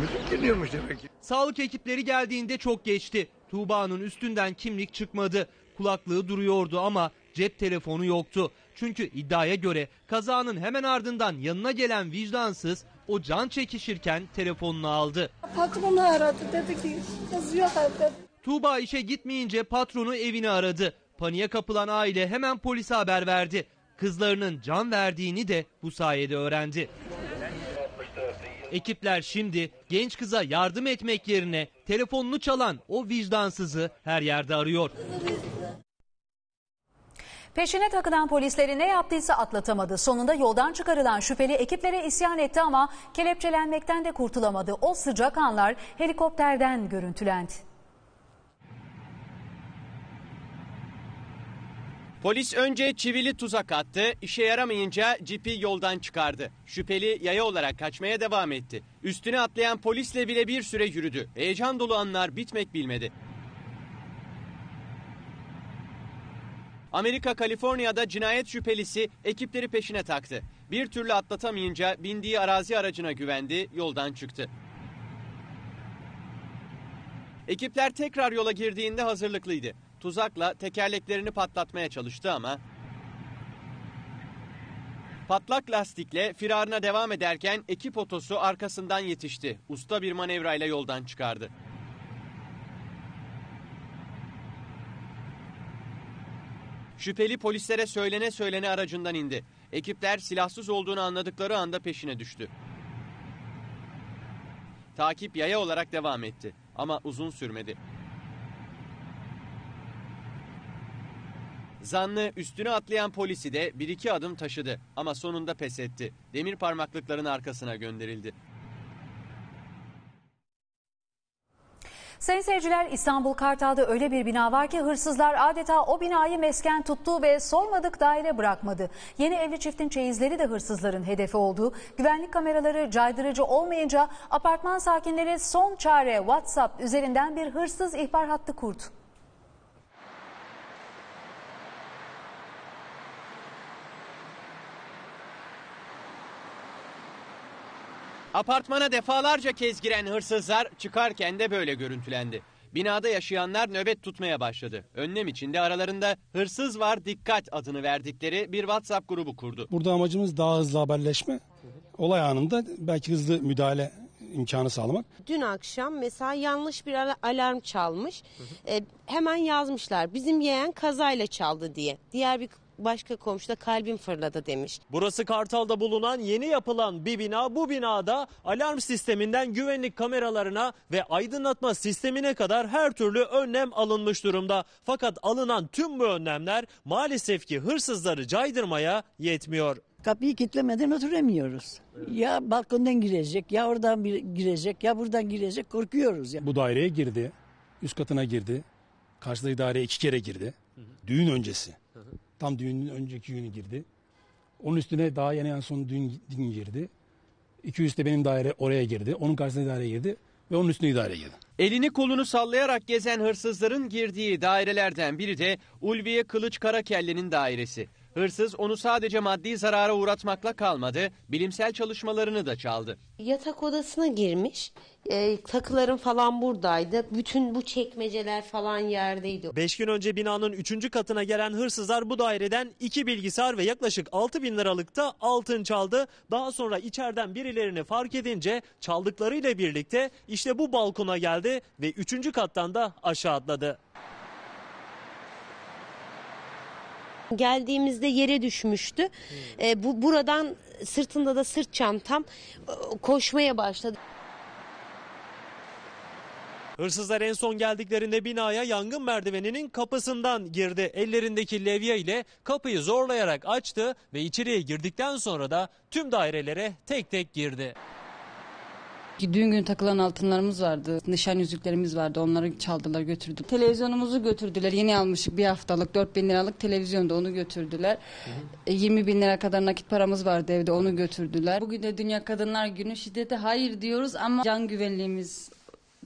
Müzik dinliyormuş demek ki. Sağlık ekipleri geldiğinde çok geçti. Tuğba'nın üstünden kimlik çıkmadı. Kulaklığı duruyordu ama cep telefonu yoktu. Çünkü iddiaya göre kazanın hemen ardından yanına gelen vicdansız o can çekişirken telefonunu aldı. Patronu aradı dedi ki kız yok evde. Tuğba işe gitmeyince patronu evini aradı. Paniğe kapılan aile hemen polise haber verdi. Kızlarının can verdiğini de bu sayede öğrendi. Ekipler şimdi genç kıza yardım etmek yerine telefonunu çalan o vicdansızı her yerde arıyor. Peşine takılan polisleri ne yaptıysa atlatamadı. Sonunda yoldan çıkarılan şüpheli ekiplere isyan etti ama kelepçelenmekten de kurtulamadı. O sıcak anlar helikopterden görüntülendi. Polis önce çivili tuzak attı, işe yaramayınca cipi yoldan çıkardı. Şüpheli yaya olarak kaçmaya devam etti. Üstüne atlayan polisle bile bir süre yürüdü. Heyecan dolu anlar bitmek bilmedi. Amerika Kaliforniya'da cinayet şüphelisi ekipleri peşine taktı. Bir türlü atlatamayınca bindiği arazi aracına güvendi, yoldan çıktı. Ekipler tekrar yola girdiğinde hazırlıklıydı tuzakla tekerleklerini patlatmaya çalıştı ama patlak lastikle firarına devam ederken ekip otosu arkasından yetişti. Usta bir manevrayla yoldan çıkardı. Şüpheli polislere söylene söylene aracından indi. Ekipler silahsız olduğunu anladıkları anda peşine düştü. Takip yaya olarak devam etti ama uzun sürmedi. Zanlı üstüne atlayan polisi de bir iki adım taşıdı ama sonunda pes etti. Demir parmaklıkların arkasına gönderildi. Sayın seyirciler İstanbul Kartal'da öyle bir bina var ki hırsızlar adeta o binayı mesken tuttu ve sormadık daire bırakmadı. Yeni evli çiftin çeyizleri de hırsızların hedefi oldu. Güvenlik kameraları caydırıcı olmayınca apartman sakinleri son çare WhatsApp üzerinden bir hırsız ihbar hattı kurdu. Apartmana defalarca kez giren hırsızlar çıkarken de böyle görüntülendi. Binada yaşayanlar nöbet tutmaya başladı. Önlem içinde aralarında hırsız var dikkat adını verdikleri bir WhatsApp grubu kurdu. Burada amacımız daha hızlı haberleşme. Olay anında belki hızlı müdahale imkanı sağlamak. Dün akşam mesela yanlış bir ala- alarm çalmış. Ee, hemen yazmışlar. Bizim yeğen kazayla çaldı diye. Diğer bir başka komşu da kalbim fırladı demiş. Burası Kartal'da bulunan yeni yapılan bir bina. Bu binada alarm sisteminden güvenlik kameralarına ve aydınlatma sistemine kadar her türlü önlem alınmış durumda. Fakat alınan tüm bu önlemler maalesef ki hırsızları caydırmaya yetmiyor. Kapıyı kilitlemeden oturamıyoruz. Ya balkondan girecek, ya oradan bir girecek, ya buradan girecek. Korkuyoruz ya. Bu daireye girdi. Üst katına girdi. Karşıdaki daireye iki kere girdi. Düğün öncesi. Tam düğünün önceki günü girdi. Onun üstüne daha yeni en son dün, dün girdi. İki üstte benim daire oraya girdi. Onun karşısına daireye girdi. Ve onun üstüne daireye girdi. Elini kolunu sallayarak gezen hırsızların girdiği dairelerden biri de Ulviye Kılıç Karakelli'nin dairesi. Hırsız onu sadece maddi zarara uğratmakla kalmadı, bilimsel çalışmalarını da çaldı. Yatak odasına girmiş. Ee, takıların falan buradaydı. Bütün bu çekmeceler falan yerdeydi. 5 gün önce binanın 3. katına gelen hırsızlar bu daireden 2 bilgisayar ve yaklaşık 6 bin liralıkta altın çaldı. Daha sonra içeriden birilerini fark edince çaldıklarıyla birlikte işte bu balkona geldi ve 3. kattan da aşağı atladı. Geldiğimizde yere düşmüştü. Ee, bu buradan sırtında da sırt çantam e, koşmaya başladı. Hırsızlar en son geldiklerinde binaya yangın merdiveninin kapısından girdi. Ellerindeki levye ile kapıyı zorlayarak açtı ve içeriye girdikten sonra da tüm dairelere tek tek girdi. Düğün günü takılan altınlarımız vardı. Nişan yüzüklerimiz vardı. Onları çaldılar götürdü. Televizyonumuzu götürdüler. Yeni almışık bir haftalık 4 bin liralık televizyonda onu götürdüler. E, 20 bin lira kadar nakit paramız vardı evde onu götürdüler. Bugün de Dünya Kadınlar Günü şiddete hayır diyoruz ama can güvenliğimiz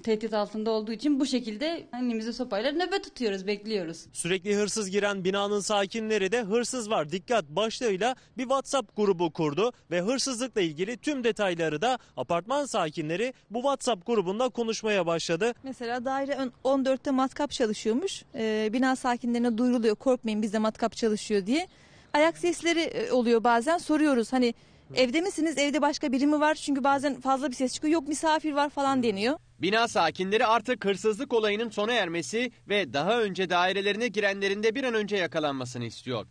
tehdit altında olduğu için bu şekilde elimizi sopayla nöbet tutuyoruz, bekliyoruz. Sürekli hırsız giren binanın sakinleri de hırsız var dikkat başlığıyla bir WhatsApp grubu kurdu ve hırsızlıkla ilgili tüm detayları da apartman sakinleri bu WhatsApp grubunda konuşmaya başladı. Mesela daire ön- 14'te matkap çalışıyormuş. Ee, bina sakinlerine duyuruluyor korkmayın bizde matkap çalışıyor diye. Ayak sesleri e, oluyor bazen soruyoruz hani evde misiniz evde başka biri mi var? Çünkü bazen fazla bir ses çıkıyor yok misafir var falan deniyor. Bina sakinleri artık hırsızlık olayının sona ermesi ve daha önce dairelerine girenlerin de bir an önce yakalanmasını istiyor.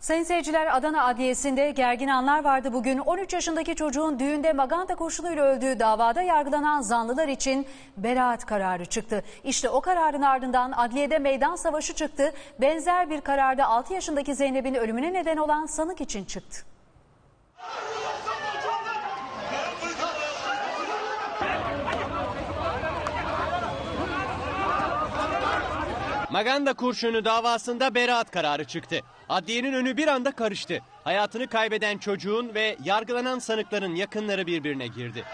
Sayın seyirciler Adana Adliyesi'nde gergin anlar vardı bugün. 13 yaşındaki çocuğun düğünde maganda kurşunuyla öldüğü davada yargılanan zanlılar için beraat kararı çıktı. İşte o kararın ardından adliyede meydan savaşı çıktı. Benzer bir kararda 6 yaşındaki Zeynep'in ölümüne neden olan sanık için çıktı. Maganda kurşunu davasında beraat kararı çıktı. Adliyenin önü bir anda karıştı. Hayatını kaybeden çocuğun ve yargılanan sanıkların yakınları birbirine girdi.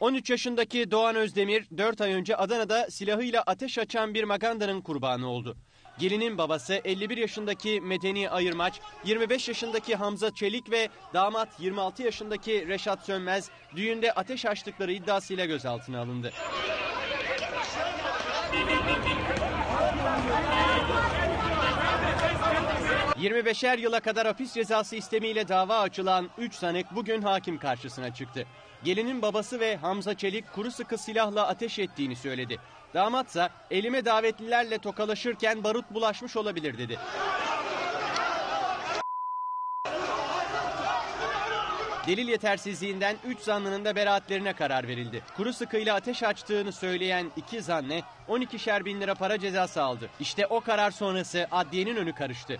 ...13 yaşındaki Doğan Özdemir 4 ay önce Adana'da silahıyla ateş açan bir magandanın kurbanı oldu. Gelinin babası 51 yaşındaki Medeni Ayırmaç, 25 yaşındaki Hamza Çelik ve damat 26 yaşındaki Reşat Sönmez düğünde ateş açtıkları iddiasıyla gözaltına alındı. 25'er yıla kadar hapis cezası istemiyle dava açılan 3 sanık bugün hakim karşısına çıktı. Gelinin babası ve Hamza Çelik kuru sıkı silahla ateş ettiğini söyledi. Damatsa elime davetlilerle tokalaşırken barut bulaşmış olabilir dedi. Delil yetersizliğinden 3 zanlının da beraatlerine karar verildi. Kuru sıkıyla ateş açtığını söyleyen 2 zanne 12'şer bin lira para cezası aldı. İşte o karar sonrası adliyenin önü karıştı.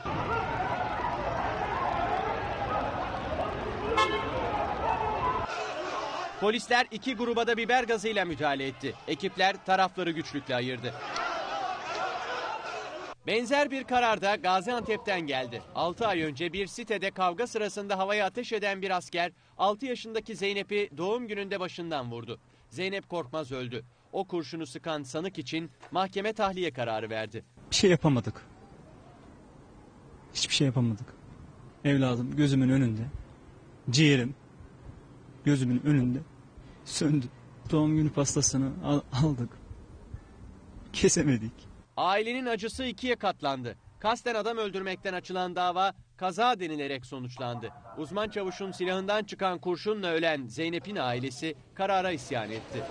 Polisler iki gruba da biber gazıyla müdahale etti. Ekipler tarafları güçlükle ayırdı. Benzer bir karar da Gaziantep'ten geldi. 6 ay önce bir sitede kavga sırasında havaya ateş eden bir asker 6 yaşındaki Zeynep'i doğum gününde başından vurdu. Zeynep Korkmaz öldü. O kurşunu sıkan sanık için mahkeme tahliye kararı verdi. Bir şey yapamadık. Hiçbir şey yapamadık. Evladım gözümün önünde. Ciğerim gözümün önünde söndü. Doğum günü pastasını al- aldık. Kesemedik. Ailenin acısı ikiye katlandı. Kasten adam öldürmekten açılan dava kaza denilerek sonuçlandı. Uzman çavuşun silahından çıkan kurşunla ölen Zeynep'in ailesi karara isyan etti.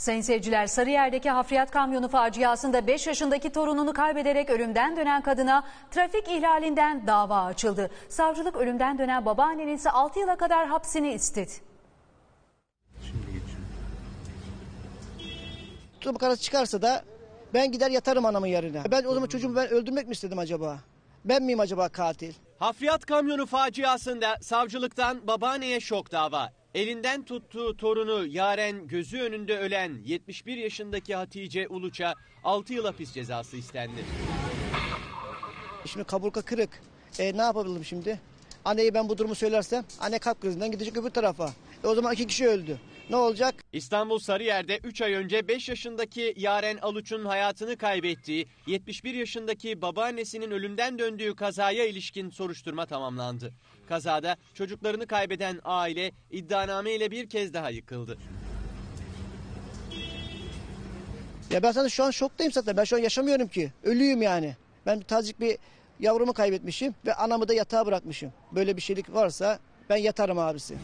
Sayın seyirciler Sarıyer'deki hafriyat kamyonu faciasında 5 yaşındaki torununu kaybederek ölümden dönen kadına trafik ihlalinden dava açıldı. Savcılık ölümden dönen babaannenin ise 6 yıla kadar hapsini istedi. tutuklama kararı çıkarsa da ben gider yatarım anamın yerine. Ben o zaman çocuğumu ben öldürmek mi istedim acaba? Ben miyim acaba katil? Hafriyat kamyonu faciasında savcılıktan babaanneye şok dava. Elinden tuttuğu torunu Yaren gözü önünde ölen 71 yaşındaki Hatice Uluç'a 6 yıl hapis cezası istendi. Şimdi kaburga kırık. E, ne yapabilirim şimdi? Anneye ben bu durumu söylersem anne kalp krizinden gidecek öbür tarafa. E, o zaman iki kişi öldü. Ne olacak? İstanbul Sarıyer'de 3 ay önce 5 yaşındaki Yaren Aluç'un hayatını kaybettiği, 71 yaşındaki babaannesinin ölümden döndüğü kazaya ilişkin soruşturma tamamlandı. Kazada çocuklarını kaybeden aile iddianame ile bir kez daha yıkıldı. Ya ben zaten şu an şoktayım zaten. Ben şu an yaşamıyorum ki. Ölüyüm yani. Ben tazik bir yavrumu kaybetmişim ve anamı da yatağa bırakmışım. Böyle bir şeylik varsa ben yatarım abisi.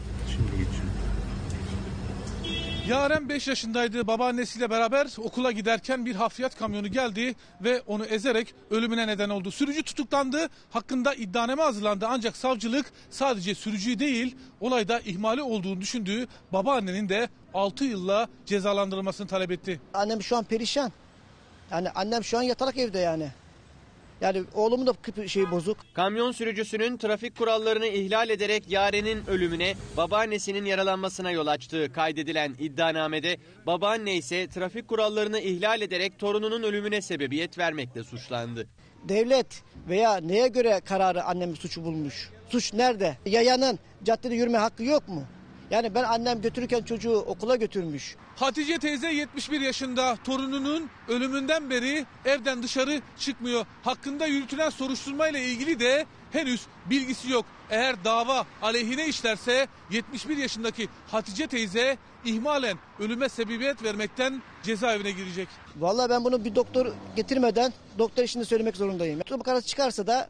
Yaren 5 yaşındaydı. Babaannesiyle beraber okula giderken bir hafriyat kamyonu geldi ve onu ezerek ölümüne neden oldu. Sürücü tutuklandı. Hakkında iddianame hazırlandı. Ancak savcılık sadece sürücüyü değil olayda ihmali olduğunu düşündüğü babaannenin de 6 yılla cezalandırılmasını talep etti. Annem şu an perişan. Yani annem şu an yatarak evde yani. Yani oğlumun da şeyi bozuk. Kamyon sürücüsünün trafik kurallarını ihlal ederek Yaren'in ölümüne, babaannesinin yaralanmasına yol açtığı kaydedilen iddianamede, babaanne ise trafik kurallarını ihlal ederek torununun ölümüne sebebiyet vermekle suçlandı. Devlet veya neye göre kararı annem suçu bulmuş? Suç nerede? Yayanın caddede yürüme hakkı yok mu? Yani ben annem götürürken çocuğu okula götürmüş. Hatice teyze 71 yaşında torununun ölümünden beri evden dışarı çıkmıyor. Hakkında yürütülen soruşturmayla ilgili de henüz bilgisi yok. Eğer dava aleyhine işlerse 71 yaşındaki Hatice teyze ihmalen ölüme sebebiyet vermekten cezaevine girecek. Vallahi ben bunu bir doktor getirmeden doktor işini söylemek zorundayım. Tutuklama kararı çıkarsa da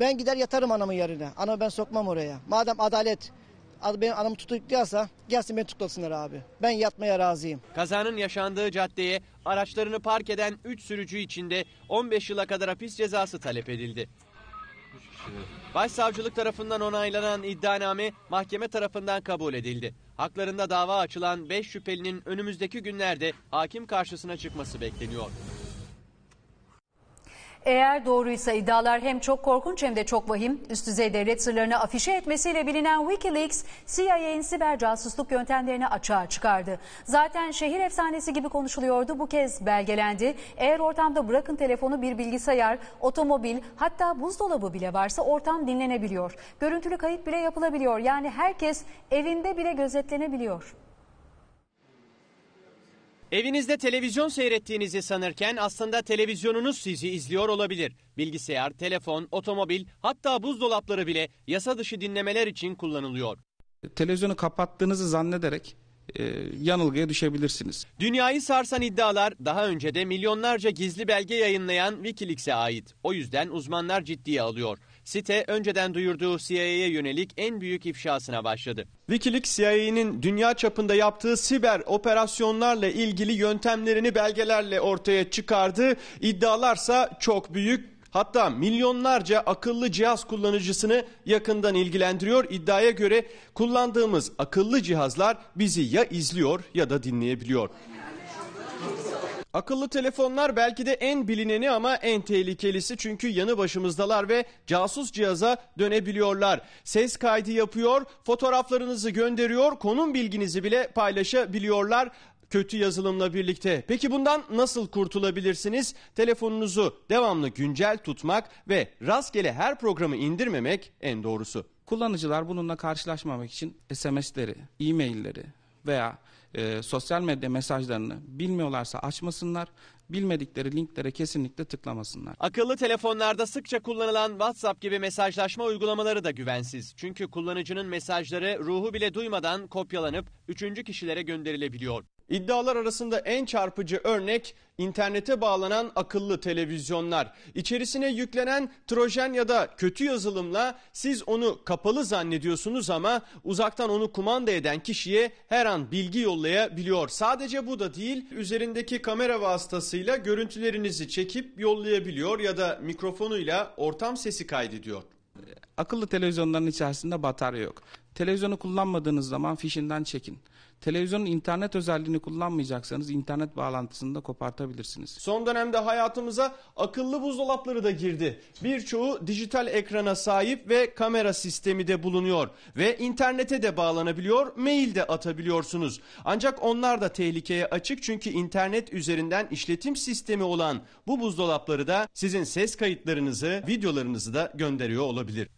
ben gider yatarım anamın yerine. Anamı ben sokmam oraya. Madem adalet ad- benim anamı tutukluyorsa gelsin beni tutuklasınlar abi. Ben yatmaya razıyım. Kazanın yaşandığı caddeye araçlarını park eden 3 sürücü için de 15 yıla kadar hapis cezası talep edildi. Başsavcılık tarafından onaylanan iddianame mahkeme tarafından kabul edildi. Haklarında dava açılan 5 şüphelinin önümüzdeki günlerde hakim karşısına çıkması bekleniyor. Eğer doğruysa iddialar hem çok korkunç hem de çok vahim. Üst düzey devlet sırlarını afişe etmesiyle bilinen Wikileaks, CIA'nin siber casusluk yöntemlerini açığa çıkardı. Zaten şehir efsanesi gibi konuşuluyordu bu kez belgelendi. Eğer ortamda bırakın telefonu bir bilgisayar, otomobil hatta buzdolabı bile varsa ortam dinlenebiliyor. Görüntülü kayıt bile yapılabiliyor. Yani herkes evinde bile gözetlenebiliyor. Evinizde televizyon seyrettiğinizi sanırken aslında televizyonunuz sizi izliyor olabilir. Bilgisayar, telefon, otomobil hatta buzdolapları bile yasa dışı dinlemeler için kullanılıyor. televizyonu kapattığınızı zannederek e, yanılgıya düşebilirsiniz. Dünyayı sarsan iddialar daha önce de milyonlarca gizli belge yayınlayan Wikileaks'e ait. O yüzden uzmanlar ciddiye alıyor. Site önceden duyurduğu CIA'ya yönelik en büyük ifşasına başladı. Wikileaks CIA'nin dünya çapında yaptığı siber operasyonlarla ilgili yöntemlerini belgelerle ortaya çıkardı. İddialarsa çok büyük. Hatta milyonlarca akıllı cihaz kullanıcısını yakından ilgilendiriyor. İddiaya göre kullandığımız akıllı cihazlar bizi ya izliyor ya da dinleyebiliyor. Akıllı telefonlar belki de en bilineni ama en tehlikelisi çünkü yanı başımızdalar ve casus cihaza dönebiliyorlar. Ses kaydı yapıyor, fotoğraflarınızı gönderiyor, konum bilginizi bile paylaşabiliyorlar kötü yazılımla birlikte. Peki bundan nasıl kurtulabilirsiniz? Telefonunuzu devamlı güncel tutmak ve rastgele her programı indirmemek en doğrusu. Kullanıcılar bununla karşılaşmamak için SMS'leri, e-mailleri veya e, sosyal medya mesajlarını bilmiyorlarsa açmasınlar, bilmedikleri linklere kesinlikle tıklamasınlar. Akıllı telefonlarda sıkça kullanılan WhatsApp gibi mesajlaşma uygulamaları da güvensiz. Çünkü kullanıcının mesajları ruhu bile duymadan kopyalanıp üçüncü kişilere gönderilebiliyor. İddialar arasında en çarpıcı örnek internete bağlanan akıllı televizyonlar. İçerisine yüklenen trojen ya da kötü yazılımla siz onu kapalı zannediyorsunuz ama uzaktan onu kumanda eden kişiye her an bilgi yollayabiliyor. Sadece bu da değil, üzerindeki kamera vasıtasıyla görüntülerinizi çekip yollayabiliyor ya da mikrofonuyla ortam sesi kaydediyor. Akıllı televizyonların içerisinde batarya yok. Televizyonu kullanmadığınız zaman fişinden çekin. Televizyonun internet özelliğini kullanmayacaksanız internet bağlantısını da kopartabilirsiniz. Son dönemde hayatımıza akıllı buzdolapları da girdi. Birçoğu dijital ekrana sahip ve kamera sistemi de bulunuyor. Ve internete de bağlanabiliyor, mail de atabiliyorsunuz. Ancak onlar da tehlikeye açık çünkü internet üzerinden işletim sistemi olan bu buzdolapları da sizin ses kayıtlarınızı, videolarınızı da gönderiyor olabilir.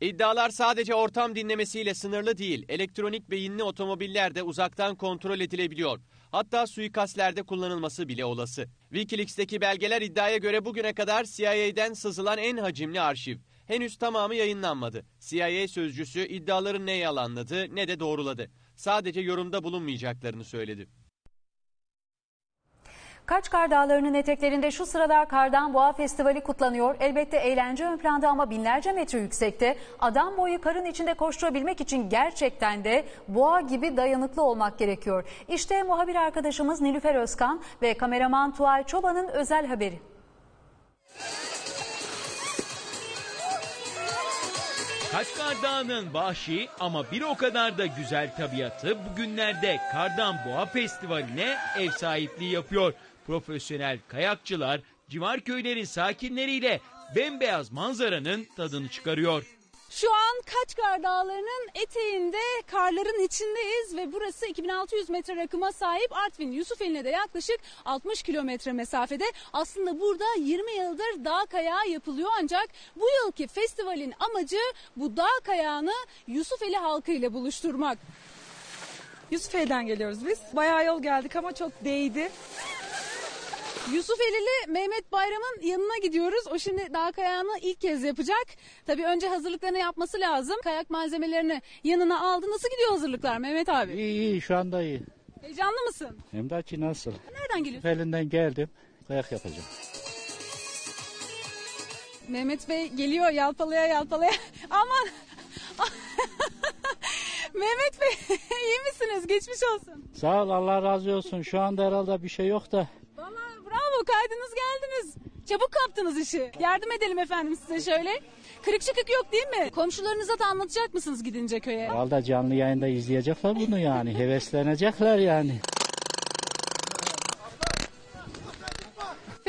İddialar sadece ortam dinlemesiyle sınırlı değil. Elektronik beyinli otomobiller de uzaktan kontrol edilebiliyor. Hatta suikastlerde kullanılması bile olası. Wikileaks'teki belgeler iddiaya göre bugüne kadar CIA'den sızılan en hacimli arşiv. Henüz tamamı yayınlanmadı. CIA sözcüsü iddiaların ne yalanladı ne de doğruladı. Sadece yorumda bulunmayacaklarını söyledi. Kaçkar Dağları'nın eteklerinde şu sıralar Kardan Boğa Festivali kutlanıyor. Elbette eğlence ön planda ama binlerce metre yüksekte. Adam boyu karın içinde koşturabilmek için gerçekten de boğa gibi dayanıklı olmak gerekiyor. İşte muhabir arkadaşımız Nilüfer Özkan ve kameraman Tuğay Çoban'ın özel haberi. Kaçkar Dağı'nın vahşi ama bir o kadar da güzel tabiatı bugünlerde Kardan Boğa Festivali'ne ev sahipliği yapıyor. Profesyonel kayakçılar civar köylerin sakinleriyle bembeyaz manzaranın tadını çıkarıyor. Şu an Kaçkar Dağları'nın eteğinde karların içindeyiz ve burası 2600 metre rakıma sahip Artvin Yusufeli'ne de yaklaşık 60 kilometre mesafede. Aslında burada 20 yıldır dağ kayağı yapılıyor ancak bu yılki festivalin amacı bu dağ kayağını Yusufeli halkıyla buluşturmak. Yusufeli'den geliyoruz biz. Bayağı yol geldik ama çok değdi. Yusufeli'li Mehmet Bayram'ın yanına gidiyoruz. O şimdi dağ kayağını ilk kez yapacak. Tabii önce hazırlıklarını yapması lazım. Kayak malzemelerini yanına aldı. Nasıl gidiyor hazırlıklar Mehmet abi? İyi iyi şu anda iyi. Heyecanlı mısın? Hem de ki nasıl? Nereden geliyorsun? Elinden geldim. Kayak yapacağım. Mehmet Bey geliyor yalpalaya yalpalaya. Aman! Mehmet Bey iyi misiniz? Geçmiş olsun. Sağ ol Allah razı olsun. Şu anda herhalde bir şey yok da. Vallahi bravo kaydınız geldiniz. Çabuk kaptınız işi. Yardım edelim efendim size şöyle. Kırık çıkık yok değil mi? Komşularınıza da anlatacak mısınız gidince köye? Herhalde canlı yayında izleyecekler bunu yani. Heveslenecekler yani.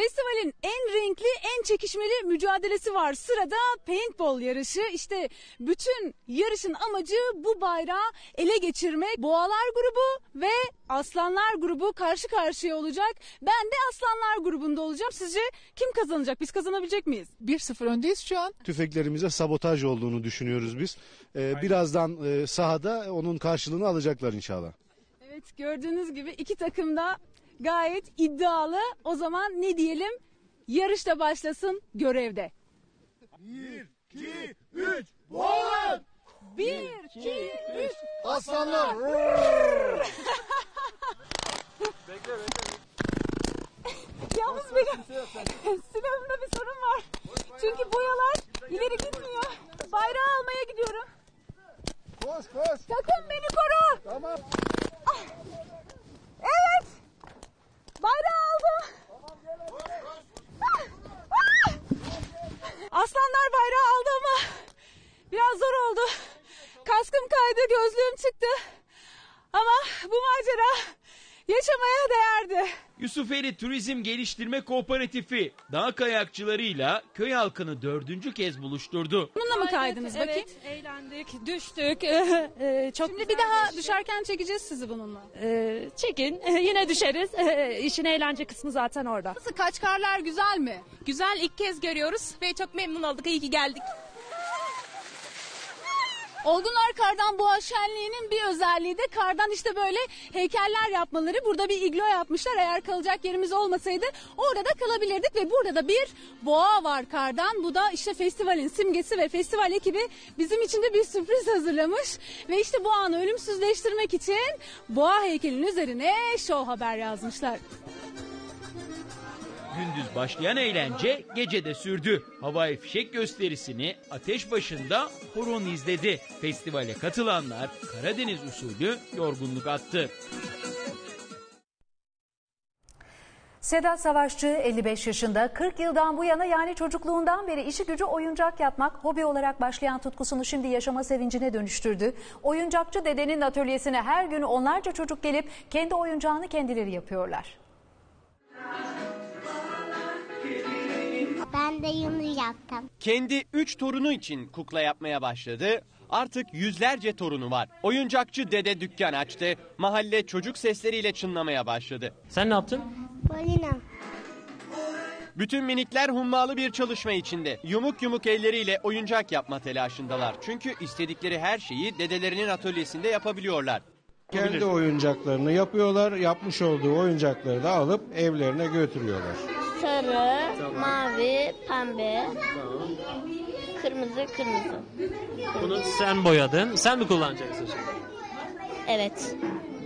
Festivalin en renkli, en çekişmeli mücadelesi var. Sırada paintball yarışı. İşte bütün yarışın amacı bu bayrağı ele geçirmek. Boğalar grubu ve aslanlar grubu karşı karşıya olacak. Ben de aslanlar grubunda olacağım. Sizce kim kazanacak? Biz kazanabilecek miyiz? 1-0 öndeyiz şu an. Tüfeklerimize sabotaj olduğunu düşünüyoruz biz. Ee, birazdan e, sahada onun karşılığını alacaklar inşallah. Evet gördüğünüz gibi iki takım da gayet iddialı. O zaman ne diyelim? Yarış da başlasın görevde. 1, 2, 3, boğulun! 1, 2, 3, aslanlar! bekle bekle. Yalnız benim silahımda bir sorun var. Çünkü boyalar ileri gitmiyor. Bayrağı almaya gidiyorum. Koş koş. Takım beni koru. Tamam. Ah. Evet. Bayrağı aldım. Ah, ah. Aslanlar bayrağı aldı ama biraz zor oldu. Kaskım kaydı, gözlüğüm çıktı. Ama bu macera yaşamaya değerdi. Yusufeli Turizm Geliştirme Kooperatifi dağ kayakçılarıyla köy halkını dördüncü kez buluşturdu. Bununla mı kaydınız evet, bakayım? eğlendik, düştük. Ee, çok Şimdi bir daha düşerken çekeceğiz sizi bununla. Ee, çekin, yine düşeriz. Ee, işin eğlence kısmı zaten orada. Nasıl kaçkarlar güzel mi? Güzel ilk kez görüyoruz ve çok memnun olduk. İyi ki geldik. Olgunlar Kardan Boğa Şenliği'nin bir özelliği de kardan işte böyle heykeller yapmaları. Burada bir iglo yapmışlar. Eğer kalacak yerimiz olmasaydı orada da kalabilirdik ve burada da bir boğa var kardan. Bu da işte festivalin simgesi ve festival ekibi bizim için de bir sürpriz hazırlamış. Ve işte bu anı ölümsüzleştirmek için boğa heykelinin üzerine şov haber yazmışlar. Gündüz başlayan eğlence gecede sürdü. Havai fişek gösterisini ateş başında horon izledi. Festivale katılanlar Karadeniz usulü yorgunluk attı. Sedat Savaşçı 55 yaşında 40 yıldan bu yana yani çocukluğundan beri işi gücü oyuncak yapmak, hobi olarak başlayan tutkusunu şimdi yaşama sevincine dönüştürdü. Oyuncakçı dedenin atölyesine her gün onlarca çocuk gelip kendi oyuncağını kendileri yapıyorlar. Ben de yunu yaptım. Kendi 3 torunu için kukla yapmaya başladı. Artık yüzlerce torunu var. Oyuncakçı dede dükkan açtı. Mahalle çocuk sesleriyle çınlamaya başladı. Sen ne yaptın? Bolina. Bütün minikler hummalı bir çalışma içinde. Yumuk yumuk elleriyle oyuncak yapma telaşındalar. Çünkü istedikleri her şeyi dedelerinin atölyesinde yapabiliyorlar. Kendi oyuncaklarını yapıyorlar. Yapmış olduğu oyuncakları da alıp evlerine götürüyorlar. Sarı, mavi, pembe, kırmızı, kırmızı. Bunu sen boyadın. Sen mi kullanacaksın şimdi? Evet.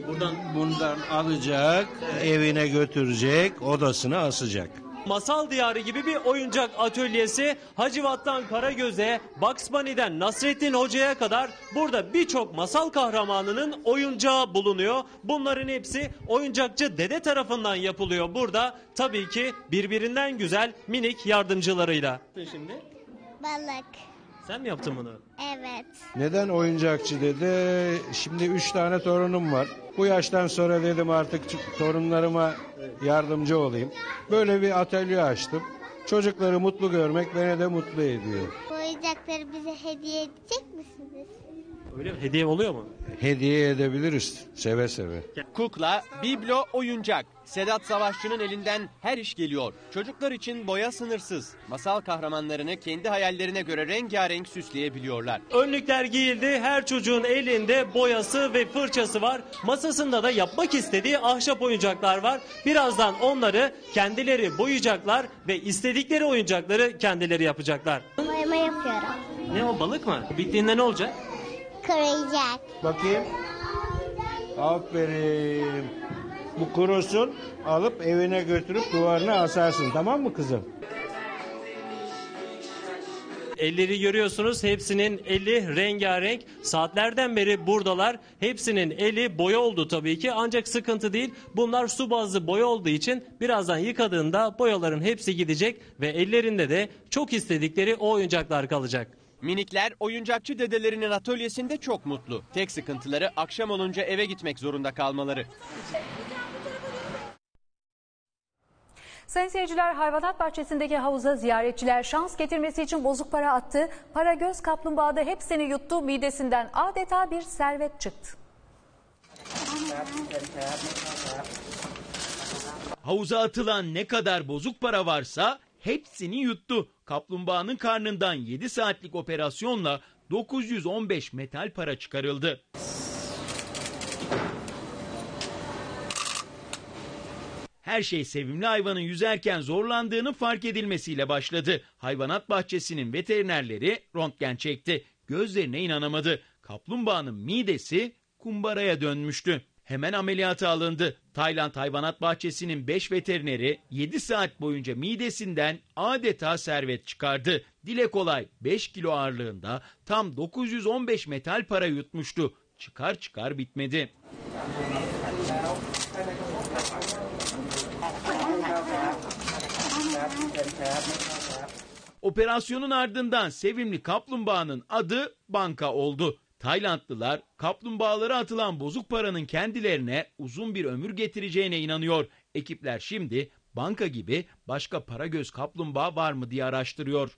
Buradan Bundan alacak, evine götürecek, odasına asacak. Masal Diyarı gibi bir oyuncak atölyesi Hacivat'tan Karagöz'e, Bugs Bunny'den Nasrettin Hoca'ya kadar burada birçok masal kahramanının oyuncağı bulunuyor. Bunların hepsi oyuncakçı dede tarafından yapılıyor burada. Tabii ki birbirinden güzel minik yardımcılarıyla. Şimdi Balık. Sen mi yaptın bunu? Evet. Neden oyuncakçı dedi. Şimdi üç tane torunum var. Bu yaştan sonra dedim artık torunlarıma yardımcı olayım. Böyle bir atölye açtım. Çocukları mutlu görmek beni de mutlu ediyor. Bu oyuncakları bize hediye edecek misiniz? Öyle mi? Hediye oluyor mu? Hediye edebiliriz seve seve. Kukla, biblo, oyuncak. Sedat Savaşçı'nın elinden her iş geliyor. Çocuklar için boya sınırsız. Masal kahramanlarını kendi hayallerine göre rengarenk süsleyebiliyorlar. Önlükler giyildi. Her çocuğun elinde boyası ve fırçası var. Masasında da yapmak istediği ahşap oyuncaklar var. Birazdan onları kendileri boyayacaklar ve istedikleri oyuncakları kendileri yapacaklar. Boyama yapıyorum. Ne o balık mı? Bittiğinde ne olacak? Kuruyacak. Bakayım. Aferin. Bu kurusun alıp evine götürüp duvarına asarsın tamam mı kızım? Elleri görüyorsunuz hepsinin eli rengarenk. Saatlerden beri buradalar. Hepsinin eli boya oldu tabii ki ancak sıkıntı değil. Bunlar su bazlı boya olduğu için birazdan yıkadığında boyaların hepsi gidecek ve ellerinde de çok istedikleri o oyuncaklar kalacak. Minikler oyuncakçı dedelerinin atölyesinde çok mutlu. Tek sıkıntıları akşam olunca eve gitmek zorunda kalmaları. Sayın seyirciler hayvanat bahçesindeki havuza ziyaretçiler şans getirmesi için bozuk para attı. Para göz kaplumbağada hepsini yuttu midesinden adeta bir servet çıktı. Havuza atılan ne kadar bozuk para varsa hepsini yuttu. Kaplumbağanın karnından 7 saatlik operasyonla 915 metal para çıkarıldı. Her şey sevimli hayvanın yüzerken zorlandığını fark edilmesiyle başladı. Hayvanat bahçesinin veterinerleri röntgen çekti. Gözlerine inanamadı. Kaplumbağanın midesi kumbaraya dönmüştü. Hemen ameliyata alındı. Tayland Hayvanat Bahçesi'nin 5 veterineri 7 saat boyunca midesinden adeta servet çıkardı. Dile kolay 5 kilo ağırlığında tam 915 metal para yutmuştu. Çıkar çıkar bitmedi. Operasyonun ardından sevimli kaplumbağanın adı banka oldu. Taylandlılar kaplumbağalara atılan bozuk paranın kendilerine uzun bir ömür getireceğine inanıyor. Ekipler şimdi banka gibi başka para göz kaplumbağa var mı diye araştırıyor.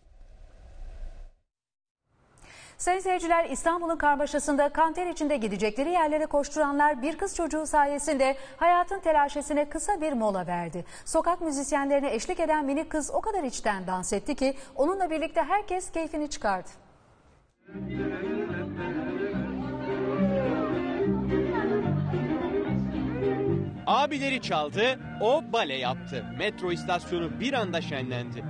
Sayın seyirciler İstanbul'un karmaşasında kanter içinde gidecekleri yerlere koşturanlar bir kız çocuğu sayesinde hayatın telaşesine kısa bir mola verdi. Sokak müzisyenlerine eşlik eden minik kız o kadar içten dans etti ki onunla birlikte herkes keyfini çıkardı. Abileri çaldı, o bale yaptı. Metro istasyonu bir anda şenlendi.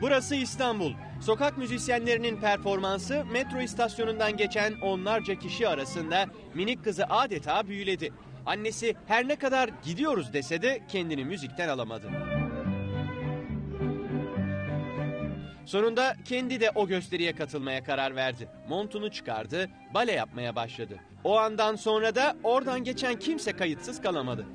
Burası İstanbul. Sokak müzisyenlerinin performansı metro istasyonundan geçen onlarca kişi arasında minik kızı adeta büyüledi. Annesi her ne kadar gidiyoruz dese de kendini müzikten alamadı. Sonunda kendi de o gösteriye katılmaya karar verdi. Montunu çıkardı, bale yapmaya başladı. O andan sonra da oradan geçen kimse kayıtsız kalamadı.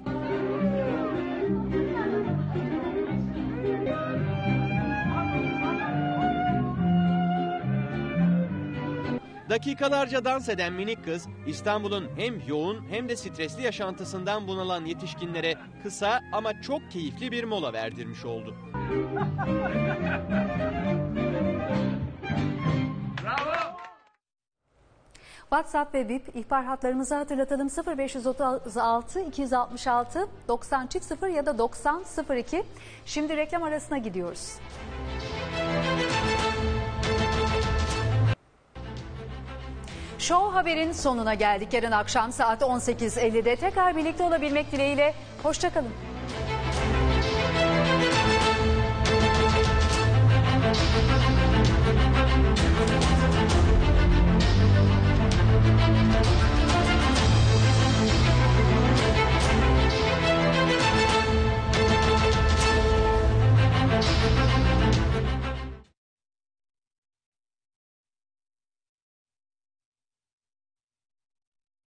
Dakikalarca dans eden minik kız İstanbul'un hem yoğun hem de stresli yaşantısından bunalan yetişkinlere kısa ama çok keyifli bir mola verdirmiş oldu. WhatsApp ve BIP ihbar hatlarımızı hatırlatalım 0536 266 90 0 ya da 90 02. Şimdi reklam arasına gidiyoruz. Show Haber'in sonuna geldik. Yarın akşam saat 18.50'de tekrar birlikte olabilmek dileğiyle. Hoşçakalın.